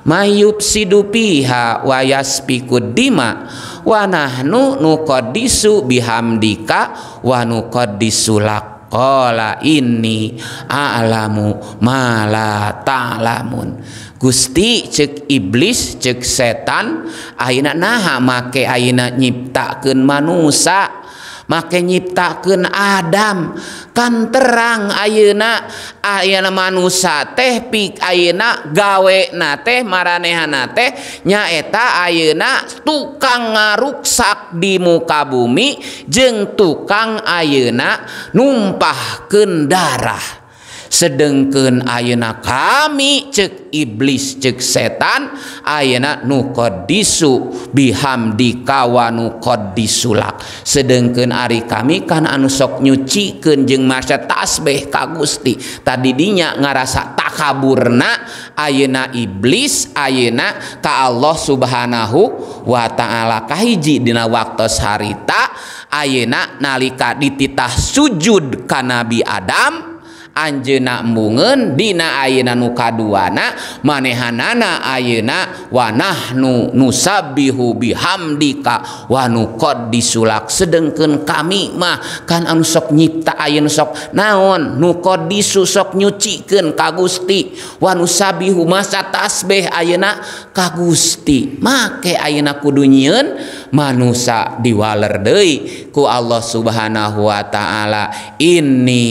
mayub sidu piha wayaspikud dima wa nahnu nuqaddisu bihamdika wa nuqaddisu Qala ini a'lamu mala ta'lamun. Gusti cek iblis cek setan ayeuna naha make ayeuna nyiptakeun manusia make nyiptakeun Adam. Kan terang ayeuna ayeuna manusia teh pik ayeuna gawe na teh maranehana teh nyaeta ayeuna tukang ngaruksak di muka bumi jeung tukang ayeuna numpahkeun darah. Sedengken ayeuna kami cek iblis cek setan Ayeuna nu disu biham dikawanu kod disulak sedengkeun Ari kami kan anu sok nyucikeun jeung maca tasbih ka Gusti. Tadi dinya ngarasa takaburna ayeuna iblis ayeuna ka Allah subhanahu wa ta'ala. Kahiji dina waktos harita ayeuna nalika dititah sujud ka Nabi Adam Anjena mungen Dina ayeuna nu kaduana manehanana ayeuna wanahnu nusabihu bihamdika wanukod disulak sedengken kami mah kan anu sok nyipta ayeuna sok naon nu kod sok nyucikeun ka Gusti wanusabihu masa tasbih ayeuna ka Gusti make ayeuna kudunyiun manusia diwaler deui ku Allah subhanahu Wa ta'ala. Ini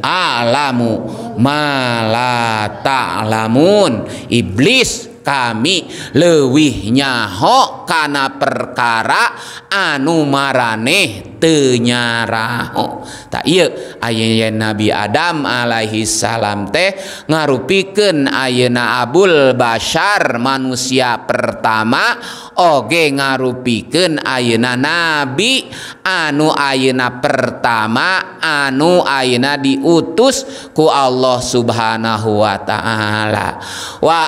alamu mala ta'lamun. Iblis kami lewihnya ho karena perkara anu mareh tenyaraho tak ayeuna Nabi Adam Alaihi salam teh ngarupikeun Ayeuna Abul Bashar manusia pertama oge ngarupikeun ayeuna nabi anu ayeuna pertama anu ayeuna diutus ku Allah Subhanahu wa taala. Wa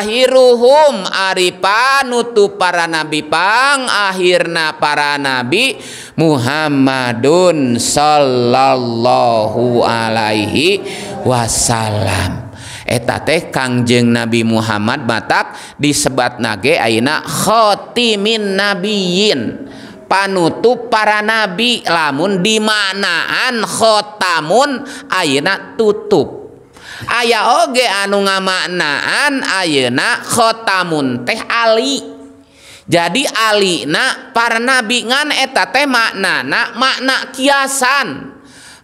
akhiruhum ari panutup para nabi pang akhirna para nabi Muhammadun sallallahu alaihi wasallam. eta teh Kangjeng Nabi Muhammad Batak disebat nage aina khotimin nabiyin panutup para nabi lamun dimanaan khotamun ayeuna tutup. Aya oge anu ngamaknaan ayeuna khotamun teh Ali. Jadi alina para nabi ngan eta teh maknana makna kiasan.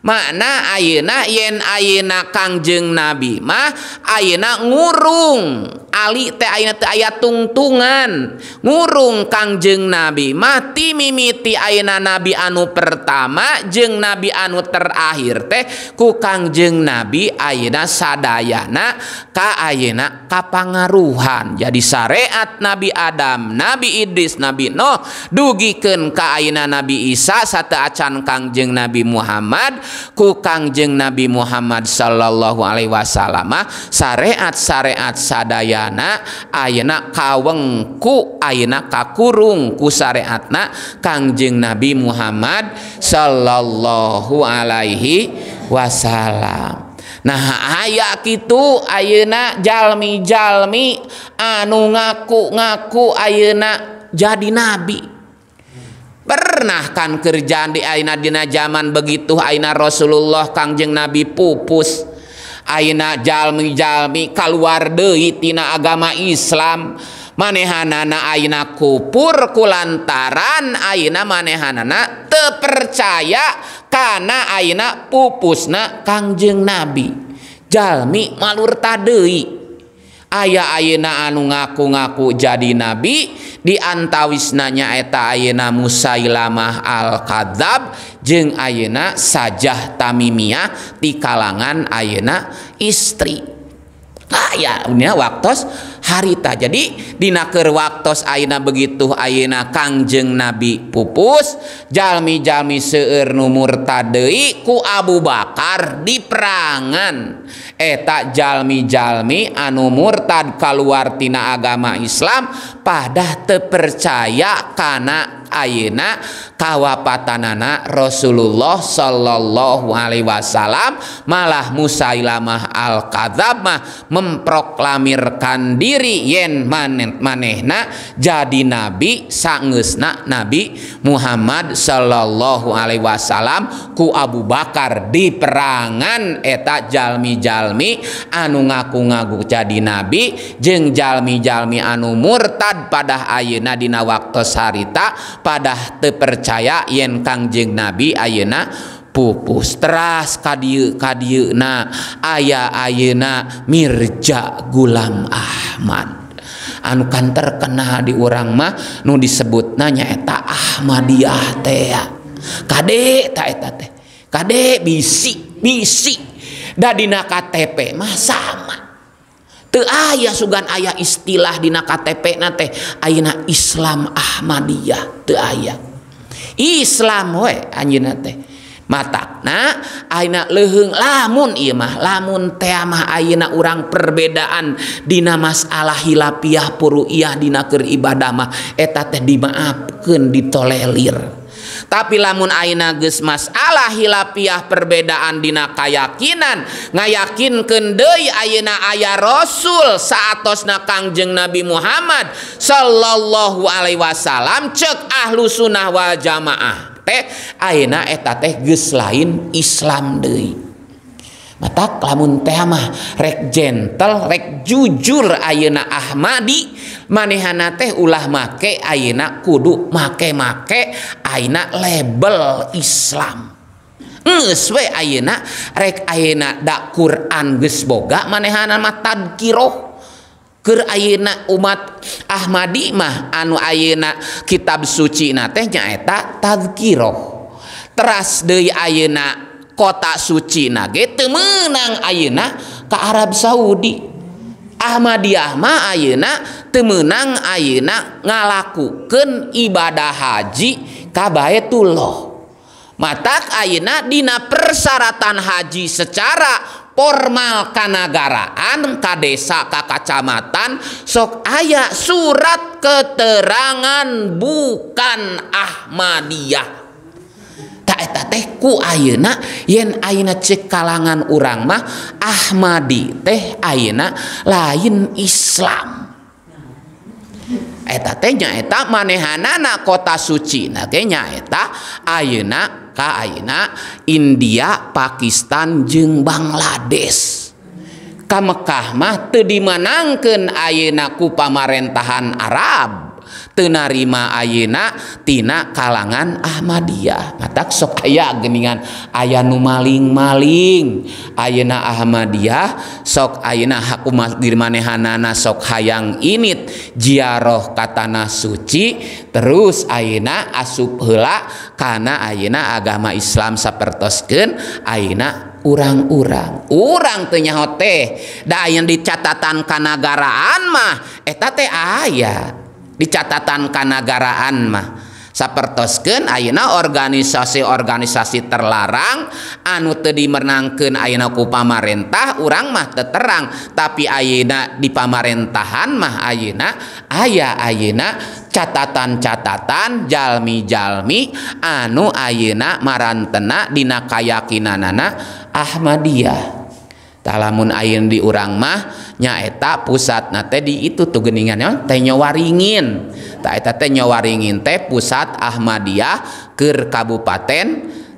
mana ayeuna yen ayeuna Kangjeng Nabi mah ayeuna ngurung. Ali teh ayeuna teh aya tungtungan. Ngurung Kangjeng Nabi mah timimiti ayeuna Nabi anu pertama jeung Nabi anu terakhir teh ku Kangjeng Nabi ayeuna sadayana ka ayeuna kapangaruhan. Jadi syariat Nabi Adam Nabi Idris Nabi Nuh dugikeun ka ayeuna Nabi Isa sate acan Kangjeng Nabi Muhammad. ku Kangjeng Nabi Muhammad sallallahu Alaihi Wasallam syariat syariat sadayana ayeuna kawengku ayeuna kakurung ku syariatna Kangjeng Nabi Muhammad sallallahu Alaihi Wasallam. Nah aya gitu ayeuna jalmi-jalmi anu ngaku-ngaku ayeuna jadi nabi. pernah kan kerjaan di Aina Dina zaman begitu Aina Rasulullah Kangjeng Nabi pupus. Aina jalmi-jalmi keluar deui tina agama Islam. Manehanana Aina kupur kulantaran Aina manehanana tepercaya karena Aina pupusna Kangjeng Nabi. Jalmi malur tadeui aya ayeuna anu ngaku-ngaku jadi nabi di antawisnanya eta ayeuna musailamah al-kadzab jeung ayeuna sajah Tamimiyah di kalangan ayeuna istri. Ah, ya waktos harita. Jadi dinaker waktos Aina begitu Ayeuna Kangjeng Nabi pupus Jalmi-jalmi seueur nu murtad deui ku Abu Bakar di perangan. Eta Jalmi-jalmi anu murtad kaluartina agama Islam pada tepercaya karena ayeuna kawapatanana Rasulullah sallallahu Alaihi Wasallam. Malah Musailamah al-Kadzab mah memproklamirkan diri yen manehna jadi nabi sangesna Nabi Muhammad sallallahu Alaihi Wasallam ku Abu Bakar di perangan eta jalmi-jalmi anu ngaku-ngaku jadi nabi. Jeung jalmi-jalmi anu murtad pada ayeuna dina waktu sarita padah tepercaya yen Kangjeng Nabi ayeuna pupus teras kadieu na aya ayeuna Mirja Gulam Ahmad. Anu kan terkenal di urang mah nu disebut nanya eta Ahmadiyah teh kade tak eta teh. Kade bisi bisi. Dadina KTP mah sama. teu aya sugan aya istilah dina KTP na teh Aina Islam Ahmadiyah teu aya Islam we anjeunna teh. Matakna ayeuna Aina lamun lamun mah lamun temamah Aina urang perbedaan Dina masalah hilapiah keur ibadah mah eta teh dimaafkeun ditolelir tapi lamun aina geus masalah hilafiah perbedaan dina kayakinan ngayakinkeun deui ayeuna aya rasul saatosna Kangjeng Nabi Muhammad sallallahu alaihi wasallam cek ahlu sunnah wal jamaah teh ayeuna eta teh geus lain Islam deui. matak lamun teh mah rek gentle rek jujur ayeuna Ahmadi manehana teh ulah make ayeuna kudu make make ayeuna label Islam. Geus we ayeuna rek ayeuna da Quran geus boga manehana mah tadkiroh. Keur ayeuna umat Ahmadi mah anu ayeuna kitab suci na teh nyaeta tadkiroh. Teras deui ayeuna kota suci nage temenang ayeuna ke Arab Saudi. Ahmadiyah mah ayeuna temenang ayeuna ngalakukeun ibadah haji ka Baitullah. Matak ayeuna dina persyaratan haji secara formal kanagaraan ka desa ka kacamatan sok aya surat keterangan bukan Ahmadiyah. eta teh ku ayeuna yen ayeuna cek kalangan urang mah Ahmadi teh ayeuna lain Islam eta teh nyaeta manehanana kota suci na ge nyaeta ayeuna ka ayeuna India, Pakistan jeung Bangladesh. Ka Mekah mah teu dimanangkeun ayeuna ku pamarentahan Arab. tenarima ayenatina kalangan Ahmadiyah. Matak sok aya geningan aya nu maling-maling Ayeuna Ahmadiyah sok ayeuna hak umat dirmanehanana sok hayang init jiaroh katana suci terus ayeuna asup heula kana ayeuna agama Islam sapertoskeun ayeuna urang-urang. Urang tenyaho teh Da yang di catatan kenegaraan mah eta teh aya. di catatan kanagaraan mah. Sapertosken Ayeuna organisasi-organisasi terlarang anu teu dimenangkeun ayeuna ku pamarentah urang mah terang. Tapi Ayeuna di pamarentahan mah Ayeuna aya Ayeuna catatan-catatan jalmi-jalmi anu Ayeuna marantena dina kayakinanana Ahmadiyah. lamun air di urang mah nyaeta pusat na di itu tuh teh nya waringin taketa teh waringin teh pusat Ahmadiyah ke Kabupaten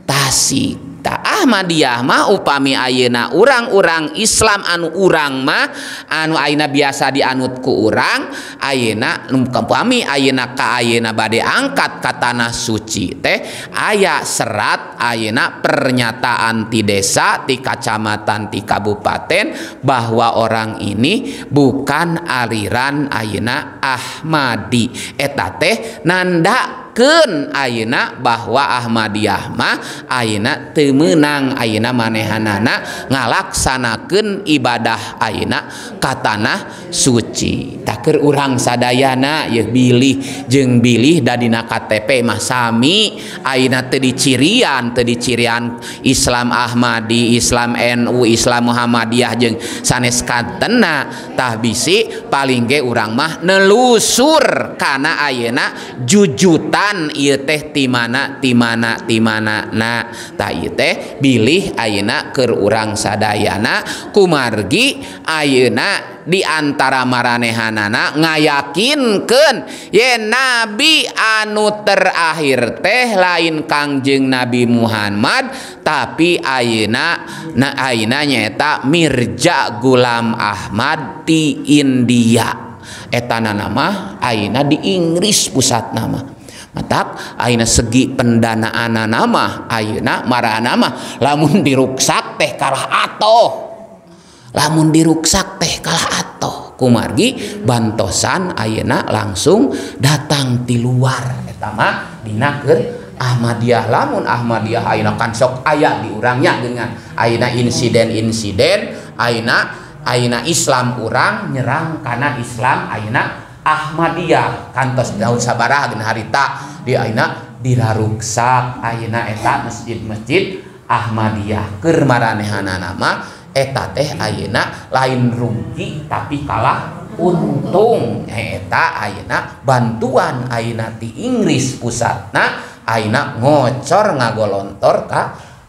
Tasik. tah Ahmadiyah mah upami ayeuna urang-urang Islam anu urang mah anu ayeuna biasa dianut ku urang ayeuna upami ayeuna ka ayeuna bade angkat ka tanah suci teh aya serat ayeuna pernyataan ti desa ti kacamatan ti kabupaten bahwa orang ini bukan aliran ayeuna Ahmadi. Eta teh nanda nyaetaken Ayeuna bahwa Ahmadiyah mah Ayeuna temenang Ayeuna manehanana ngalaksanakeun ibadah Ayeuna katanah suci. Takir urang sadayana yeuh bilih jeng bilih dadina KTP masami Ayeuna teu cirian teu cirian Islam Ahmadi Islam NU Islam Muhammadiyah jeng sanes kantenatah bisi paling ge urang mah nelusur karena Ayeuna jujutan Pan ieu teh ti mana ti mana ti mana na. Tah ieu teh bilih ayeuna keur urang sadayana. Kumargi ayeuna di antara maranehanana ngayakinkeun yen nabi anu terakhir teh lain Kangjeng Nabi Muhammad tapi ayeuna na ayeuna nyaeta Mirja Gulam Ahmad ti India. Etana nama ayeuna di Inggris pusat nama tak Aina segi pendanaan nama ayeuna marah nama lamun diruksak teh kalah atoh. lamun diruksak teh kalah atoh. kumargi bantosan Ayeuna langsung datang di luar eta mah dina Ahmadiyah lamun Ahmadiyah Aina kan sok aya di urangnya dengan Aina insiden-insiden Aina Aina Islam urang nyerang karena Islam Aina Ahmadiyah kantos daun sabarah gen harita di aina diraruksa. Aina eta masjid-masjid Ahmadiyah keur maranehanana mah eta teh ayeuna lain rugi tapi kalah untung. Eta ayeuna bantuan ayeuna ti Inggris pusatna ayeuna ngocor ngagolontor ka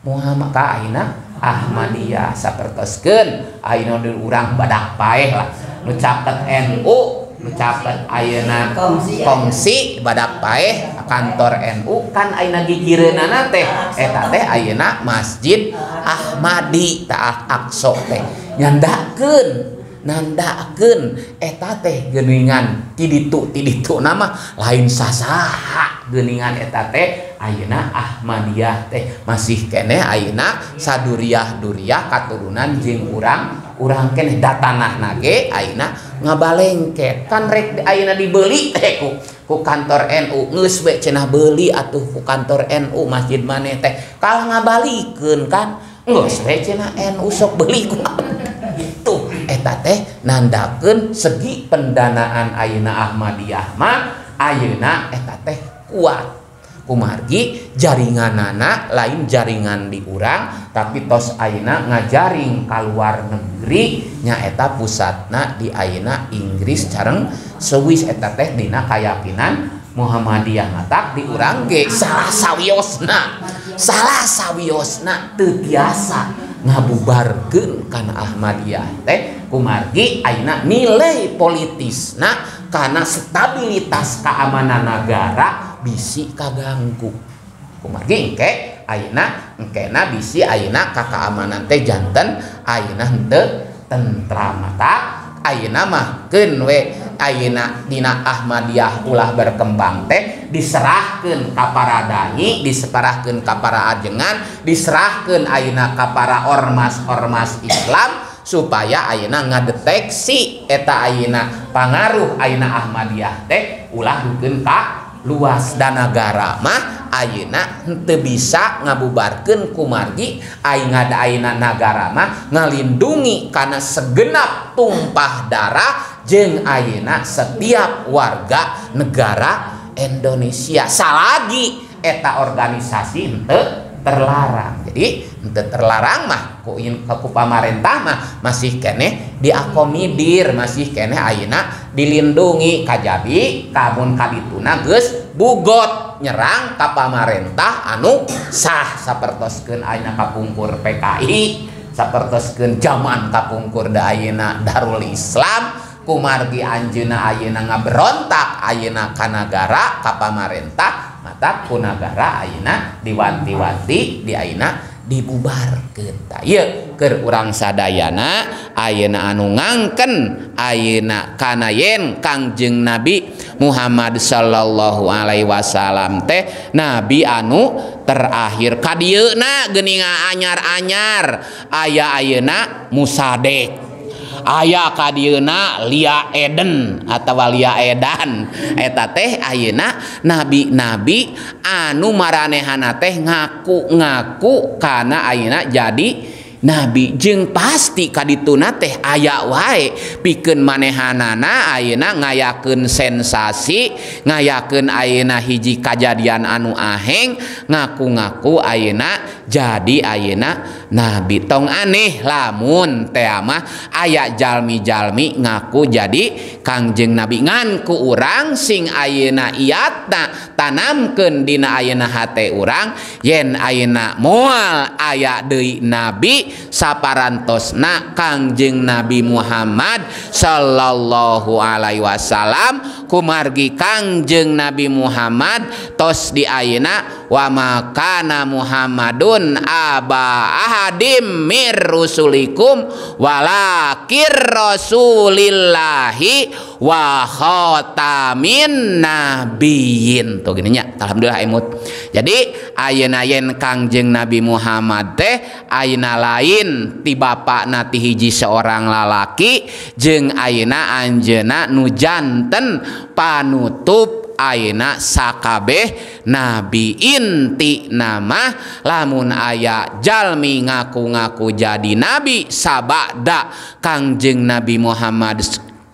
Muhammad ka ayeuna Ahmadiyah sapertoskeun. Ayeuna urang badak paeh lah nu caket NU mencatat ayeuna kongsi badak paeh kantor NU kan ayeuna gigireunana teh. Eta teh. ayeuna Masjid Ahmadi ta Aqsa teh. Nyandakeun nandakeun eta teh geuningan ti ditu ti ditu nama lain sasaha geuningan eta teh Ayeuna Ahmadiyah teh masih kene Ayeuna saduriah duriah katurunan jeung urang urang kene datanah nage Ayeuna ngabalengket. Kan rek Ayeuna dibeli teh ku, ku kantor NU geus we cenah beuli atuh ku kantor NU masjid maneh teh. Kalah ngabalikeun kan? Geus we cenah NU sok beuli ku. Itu eta teh nandakeun segi pendanaan Ayeuna Ahmadiyah mah Ayeuna eta teh kuat. Umargi jaringanana lain jaringan di urang tapi tos Aina ngajaring keluar negeri nyaeta pusatna di Aina Inggris careng Swiss eta teh dina keyakinan Muhammadiyah matak di urang ge. Salah sawiosna salah sawiosna teu tiasa ngabubarkeun kana Ahmadiyah teh. Kumargi aina nilai politisna karena stabilitas keamanan negara bisi kaganggu. Kumargi kumargingke engke engkena bisi ayeuna kakaamanan teh janten ayeuna henteu tentram mata ayeuna mah keun we ayeuna dina Ahmadiyah ulah berkembang teh diserahkeun ka para dai diserahkeun ka para ajengan diserahkeun ayeuna ka para ormas-ormas Islam supaya ayeuna ngadeteksi eta ayeuna pangaruh ayeuna Ahmadiyah teh ulah dukeun ka luas danagara mah ayeuna henteu bisa ngabubarkeun kumargi aing ngadaeuna nagara mah ngalindungi kana segenap tumpah darah jeung ayeuna setiap warga negara Indonesia. Salagi eta organisasi henteu terlarang. Jadi terlarang mah ku ku pamarentah mah masih kene diakomodir masih kene ayeuna dilindungi kajabi kamun kabituna geus bugot. Nyerang ka pamarentah anu sah sapertoskeun ayeuna kapungkur PKI sapertoskeun zaman kapungkur da ayeuna Darul Islam. Kumargi anjeuna ayeuna ngabrontak ayeuna kanagara ka pamarentah mata kunagara Aina diwanti-wanti di Aina dibubar genta ke urang sadayana Ayeuna anu ngangken Ayeuna Kanayen Kangjeng Nabi Muhammad Shallallahu Alaihi Wasallam teh Nabi anu terakhir kadieuna geninga anyar-anyar. Aya Ayeuna musadek. aya kadina lia Eden atauwalia Edan. Eta teh ayeuna nabi-nabi anu maranehan teh ngaku-ngaku karena ayeuna jadi nabi jeung pasti kadituna teh aya wae. Pikeun manehanana ayeuna ngayakeun sensasi ngayakeun ayeuna hiji kajadian anu aheng ngaku-ngaku ayeuna jadi ayeuna nabi. Tong aneh lamun teh mah aya jalmi-jalmi ngaku jadi Kangjeng nabi. Nganku urang sing ayeuna iatna tanamkeun dina ayeuna hate urang yen ayeuna moal aya deui nabi saparantosna Kangjeng Nabi Muhammad Shallallahu Alaihi Wasallam. Kumargi Kangjeng Nabi Muhammad tos di Ayeuna wamakana Muhammadun Aba Ahadim mir rusulikum walakir Rasulillahi wakhotamin nabiyin tuh gini nya alhamdulillah imut jadi ayeuna yen kangjeng Nabi Muhammad teh ayeuna lain ti bapak ti hiji seorang lalaki jeung ayeuna anjeuna nu janten panutup ayeuna sakabeh nabi inti nama lamun aya jalmi ngaku-ngaku jadi nabi sabada. Kangjeng Nabi Muhammad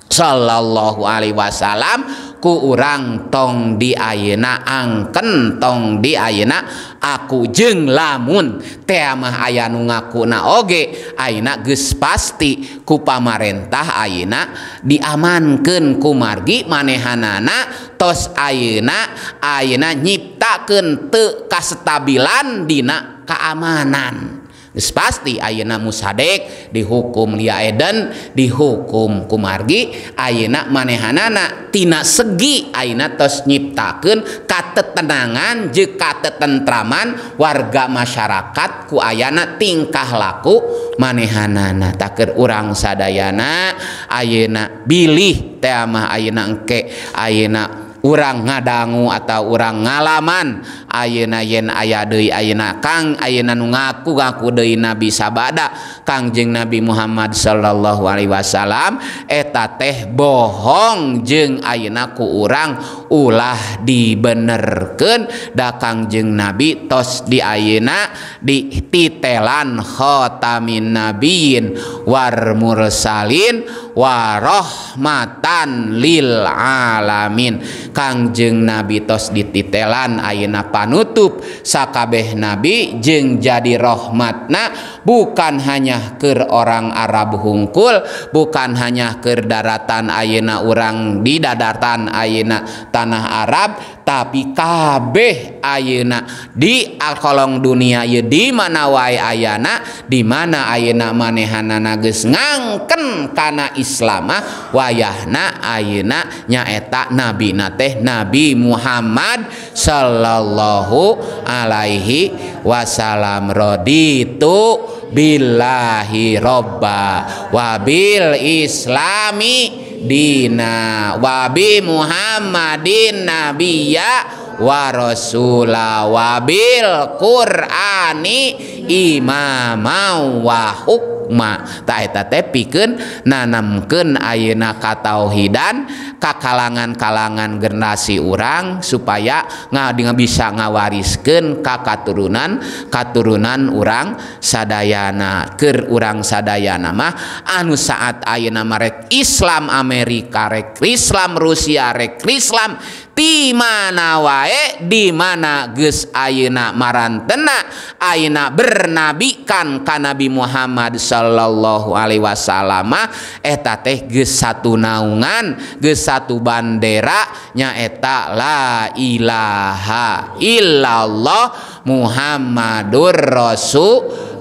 Shallallahu Alaihi Wasallam ku urang tong diayeuna angken tong diayeuna aku jeng lamun temah aya nu ngakuna oge ayeuna geus pasti ku pamarentah ayeuna diamankeun ku margi manehanana tos ayeuna ayeuna nyiptakeun teu kastabilan dina keamanan pasti ayeuna musadek dihukum lia Eden dihukum kumargi ayeuna manehanana tina segi ayeuna tos nyiptakeun katetenangan jeung katetentraman warga masyarakat ku ayana tingkah laku manehanana. Takeur urang sadayana ayeuna bilih teh mah ayeuna engke ayeuna urang ngadanggu atau urang ngalaman. Ayeuna yen aya deui ayeuna Kang ayeuna nu ngaku ngaku deui nabi sabada. Kangjeng Nabi Muhammad sallallahu alaihi wasallam eta teh bohong jeung ayeuna ku urang ulah dibenerkeun. Da Kangjeng Nabi tos di ayeuna di titelan khotamin nabiyin war mursalin warohmatan lil alamin. Kangjeng Nabi tos dititelan Ayeuna panutup sakabeh Nabi jeung jadi rahmatna bukan hanya ke orang Arab hungkul bukan hanya ke daratan Ayeuna orang di dadatan Ayeuna tanah Arab tapi kabeh Ayeuna di alkolong dunia ye di mana wae ayana di mana Ayeuna manehana nages ngangken kana Islamah wayahna Ayeuna nyaeta Nabi nate teh Nabi Muhammad sallallahu alaihi wasallam. Raditu billahi robba wabil islami dina wabi Muhammadin nabiya warasula wabil Qurani imama wa hukma. Tak eta teh pikeun nanamkeun ayeuna katauhidan ka kalangan-kalangan generasi urang supaya nggak bisa ngawariskeun ka katurunan katurunan urang sadayana keur urang sadayana mah anu saat ayeuna marek Islam Amerika rek Islam Rusia rek Islam di mana wae di mana geus ayeuna marantena? Ayeuna bernabikan ka Nabi Muhammad sallallahu alaihi wasallam. Eh, Eta teh geus satu naungan geus satu bandera nyaeta la ilaha illallah. Muhammadur Rasulullah.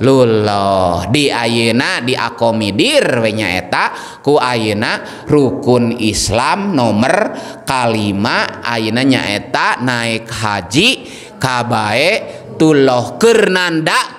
Di ayeuna diakomodir we nyaeta. Ku ayeuna rukun Islam nomor kalima. Ayeuna nyaeta naik haji kabae tuloh keur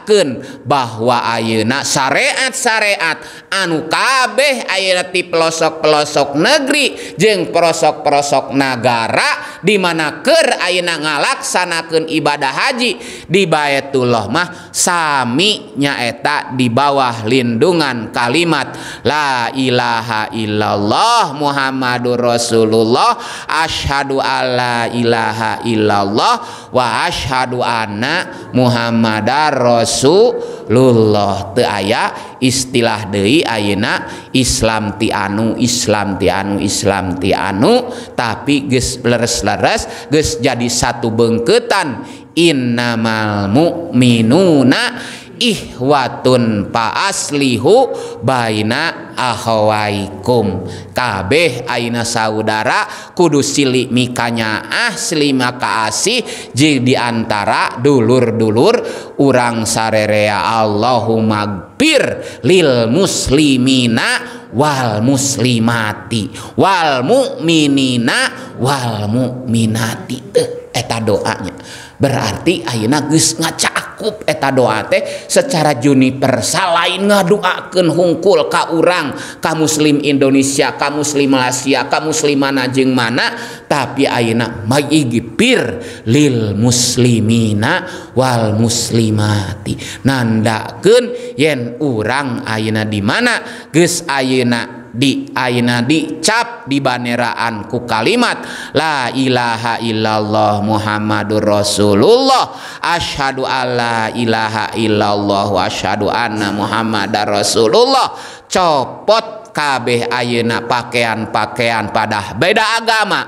nyataken bahwa ayeuna syariat-syariat anu kabeh ayeuna ti pelosok-pelosok negeri jeung pelosok-pelosok negara di mana keur ayeuna ngalaksanakeun ibadah haji di Baitullah mah sami nyaeta di bawah lindungan kalimat la ilaha illallah Muhammadur Rasulullah asyhadu alla ilaha illallah wa asyhadu anna Muhammadar Rasulullah teu aya istilah deui ayeuna Islam ti anu Islam ti anu Islam ti anu tapi geus leres-leres geus jadi satu bengketan innamal mu'minuna ihwatun paaslihu baina ahawaikum. Kabeh aina saudara kudu silik mikanya asli maka asih jadi diantara dulur-dulur urang sarerea Allahumma gfir lil muslimina wal muslimati wal mu'minina wal mu'minati. Eh, eta doanya. berarti ayeuna geus ngacakup eta doa teh secara universal lain ngadoakeun hungkul Ka urang ka muslim Indonesia ka muslim Malaysia ka muslim mana jeung mana tapi ayeuna magigipir lil muslimina Wal muslimati. Nandakeun yen urang ayeuna di mana geus ayeuna di aina dicap di baneraan ku kalimat la ilaha illallah Muhammadur Rasulullah. Asyhadu alla ilaha illallah wa asyhadu anna Muhammadar Rasulullah. Copot kabeh ayeuna pakaian-pakaian padah beda agama.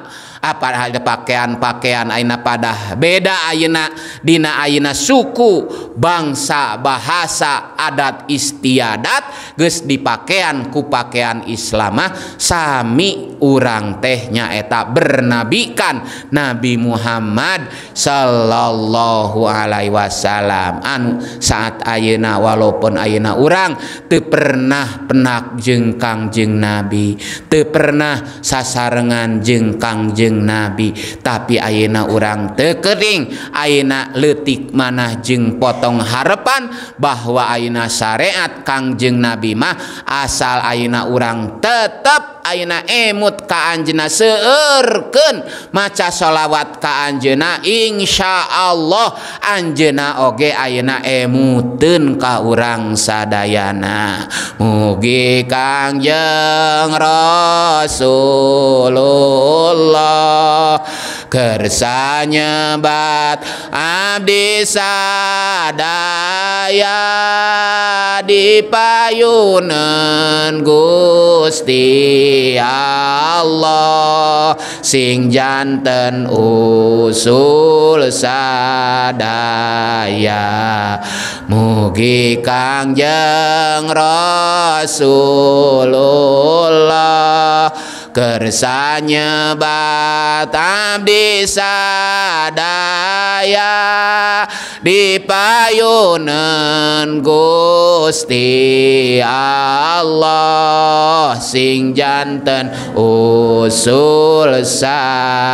Ah, apa ada pakaian-pakaian Aina pada beda Ayeuna. Dina Aina suku bangsa bahasa adat istiadat geus dipakean ku pakaian Islamah Sami urang tehnya eta bernabikan Nabi Muhammad sallallahu Alaihi Wasallam. Anu saat Ayeuna walaupun Ayeuna urang teu pernah penak jeung kangjeng Nabi teu pernah sasarengan jeung kangjeng Kanjeng Nabi. Tapi Ayeuna orang tekering Ayeuna letik manah jeung potong harepan bahwa Ayeuna syariat Kangjeng Nabi mah. Asal Ayeuna orang tetap ayeuna emut ka anjeuna seueurkeun. Maca sholawat ka anjeuna insyaallah anjeuna oge ayeuna emuteun ka urang sadayana. Mugi kangjeng Rasulullah kersa nyebat abdi sadaya di dipayuneun Gusti. Gusti Allah sing janten usul sadaya. Mugi kangjeng Rasulullah kersanya batam disadaya di payunan Gusti Allah sing janten usul sadaya.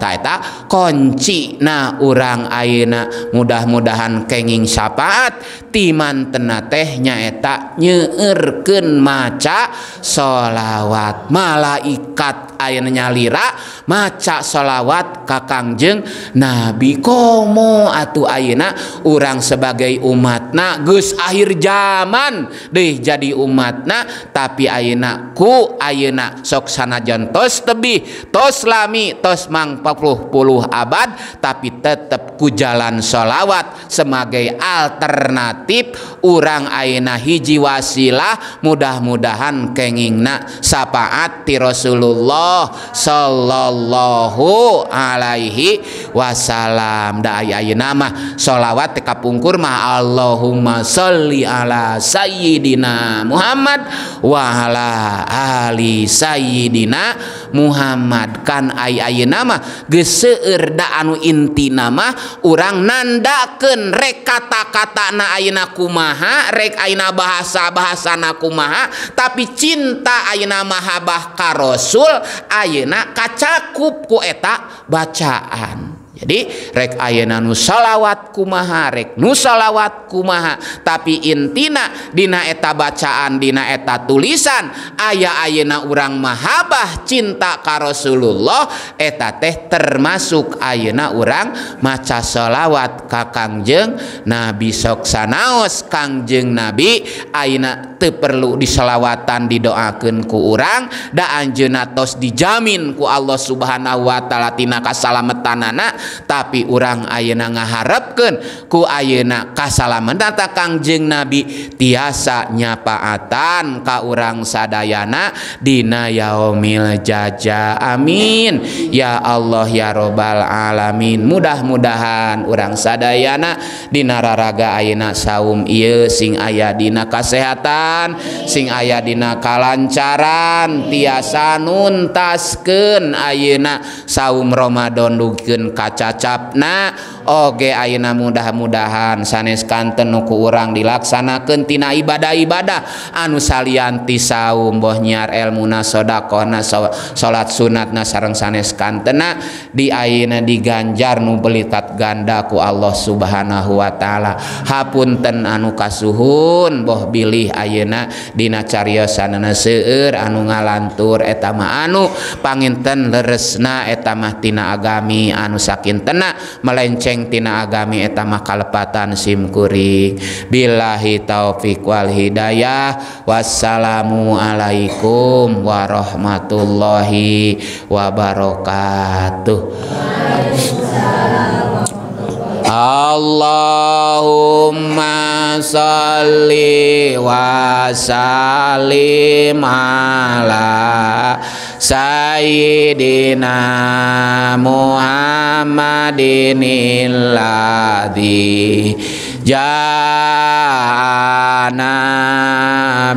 Taeta kunci na urang ayeuna. Mudah-mudahan kenging syafaat timan tena teh nyaeta nyeueurkeun maca. Salat shalawat malaikat ayeuna nyalira maca sholawat kakangjeng Nabi komo atuh ayeuna orang sebagai umatna Gus akhir zaman. Deh jadi umatna tapi ayeuna ku ayeuna sok sanajan jantos tebih. Tos lami tos mang 40 abad tapi tetap ku jalan sholawat sebagai alternatif. Urang aina hiji wasilah mudah-mudahan kengingna syafaat ti Rasulullah sallallahu alaihi wasallam da ayeuna nama sholawat teka pungkur mah Allahumma sholli ala sayyidina Muhammad wa ala ali sayyidina Muhammad. Kan ay ayeuna mah geus seueur da anu inti nama urang nandaken rek kata-kata na Aina kumaha rek Aina bahasa-bahasa na kumaha tapi cinta Aina mahabah ka Rasul Ayeuna kacakup kueta bacaan. jadi rek Ayena nusalawat kumaharek nusalawat kumaha tapi intina Dina eta bacaan Dina eta tulisan ayah Ayeuna urang mahabah cinta ka Rasulullah eta teh termasuk Ayeuna urang maca sholawat Kakangjeng Nabi soksanaos Kangjeng nabi Aina te perlu diselawatan didoakanku urang da Anjenatos dijamin ku Allah subhanahu Wa ta'alatina kasalametan anak tapi orang ayeuna ngaharapkan ku ayeuna kasalaman data kangjeng nabi tiasa nyapaatan ka orang sadayana dina yaumil jaja amin. Ya Allah ya robbal alamin. Mudah-mudahan orang sadayana dina raraga ayeuna saum ieu Ieu sing aya dina kasehatan sing aya dina kalancaran tiasa nuntaskeun ayeuna saum Ramadan dukeun kacacapna. Oge ayeuna mudah-mudahan sanes kanten nuku urang dilaksanakeun tina ibadah-ibadah. Anu salianti saum boh nyiar ilmuna sedaqahna salat sunatna sareng sanes kantena. Di ayeuna diganjar nu belitat ganda ku Allah Subhanahu wa taala. Hapunten anu kasuhun boh bilih ayeuna dina cariosanana seueur anu ngalantur eta mah anu. Panginten leresna eta mah tina agami anu sakintenak melenceng tina agami eta mah kalepatan sim kuring billahi taufik wal hidayah. Wassalamu alaikum warahmatullahi wabarakatuh. Allahumma salli wa sallim ala sayyidina Muhammadin alladzi jana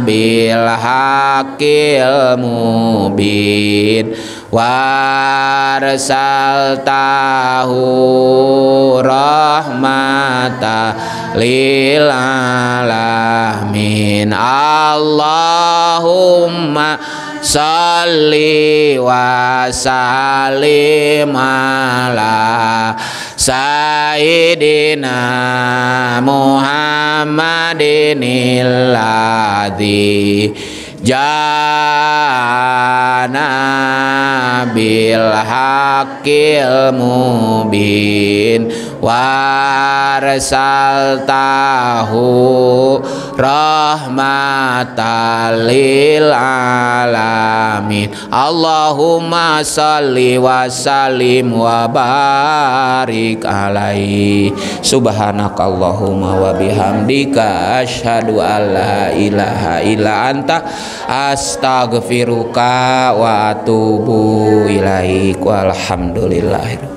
bil haqqil mubin warsal tahu rahmata lil alamin. Allahumma salli wa sallim ala sayyidina Muhammadin alladzi jana bil haqqil mubin warsal tahu rahmatan lil alamin. Allahumma salli wa sallim wa barik alaihi. Subhanakallahumma wa bihamdika asyhadu an la ilaha illa anta. Astaghfiruka wa atubu ilaik. Walhamdulillah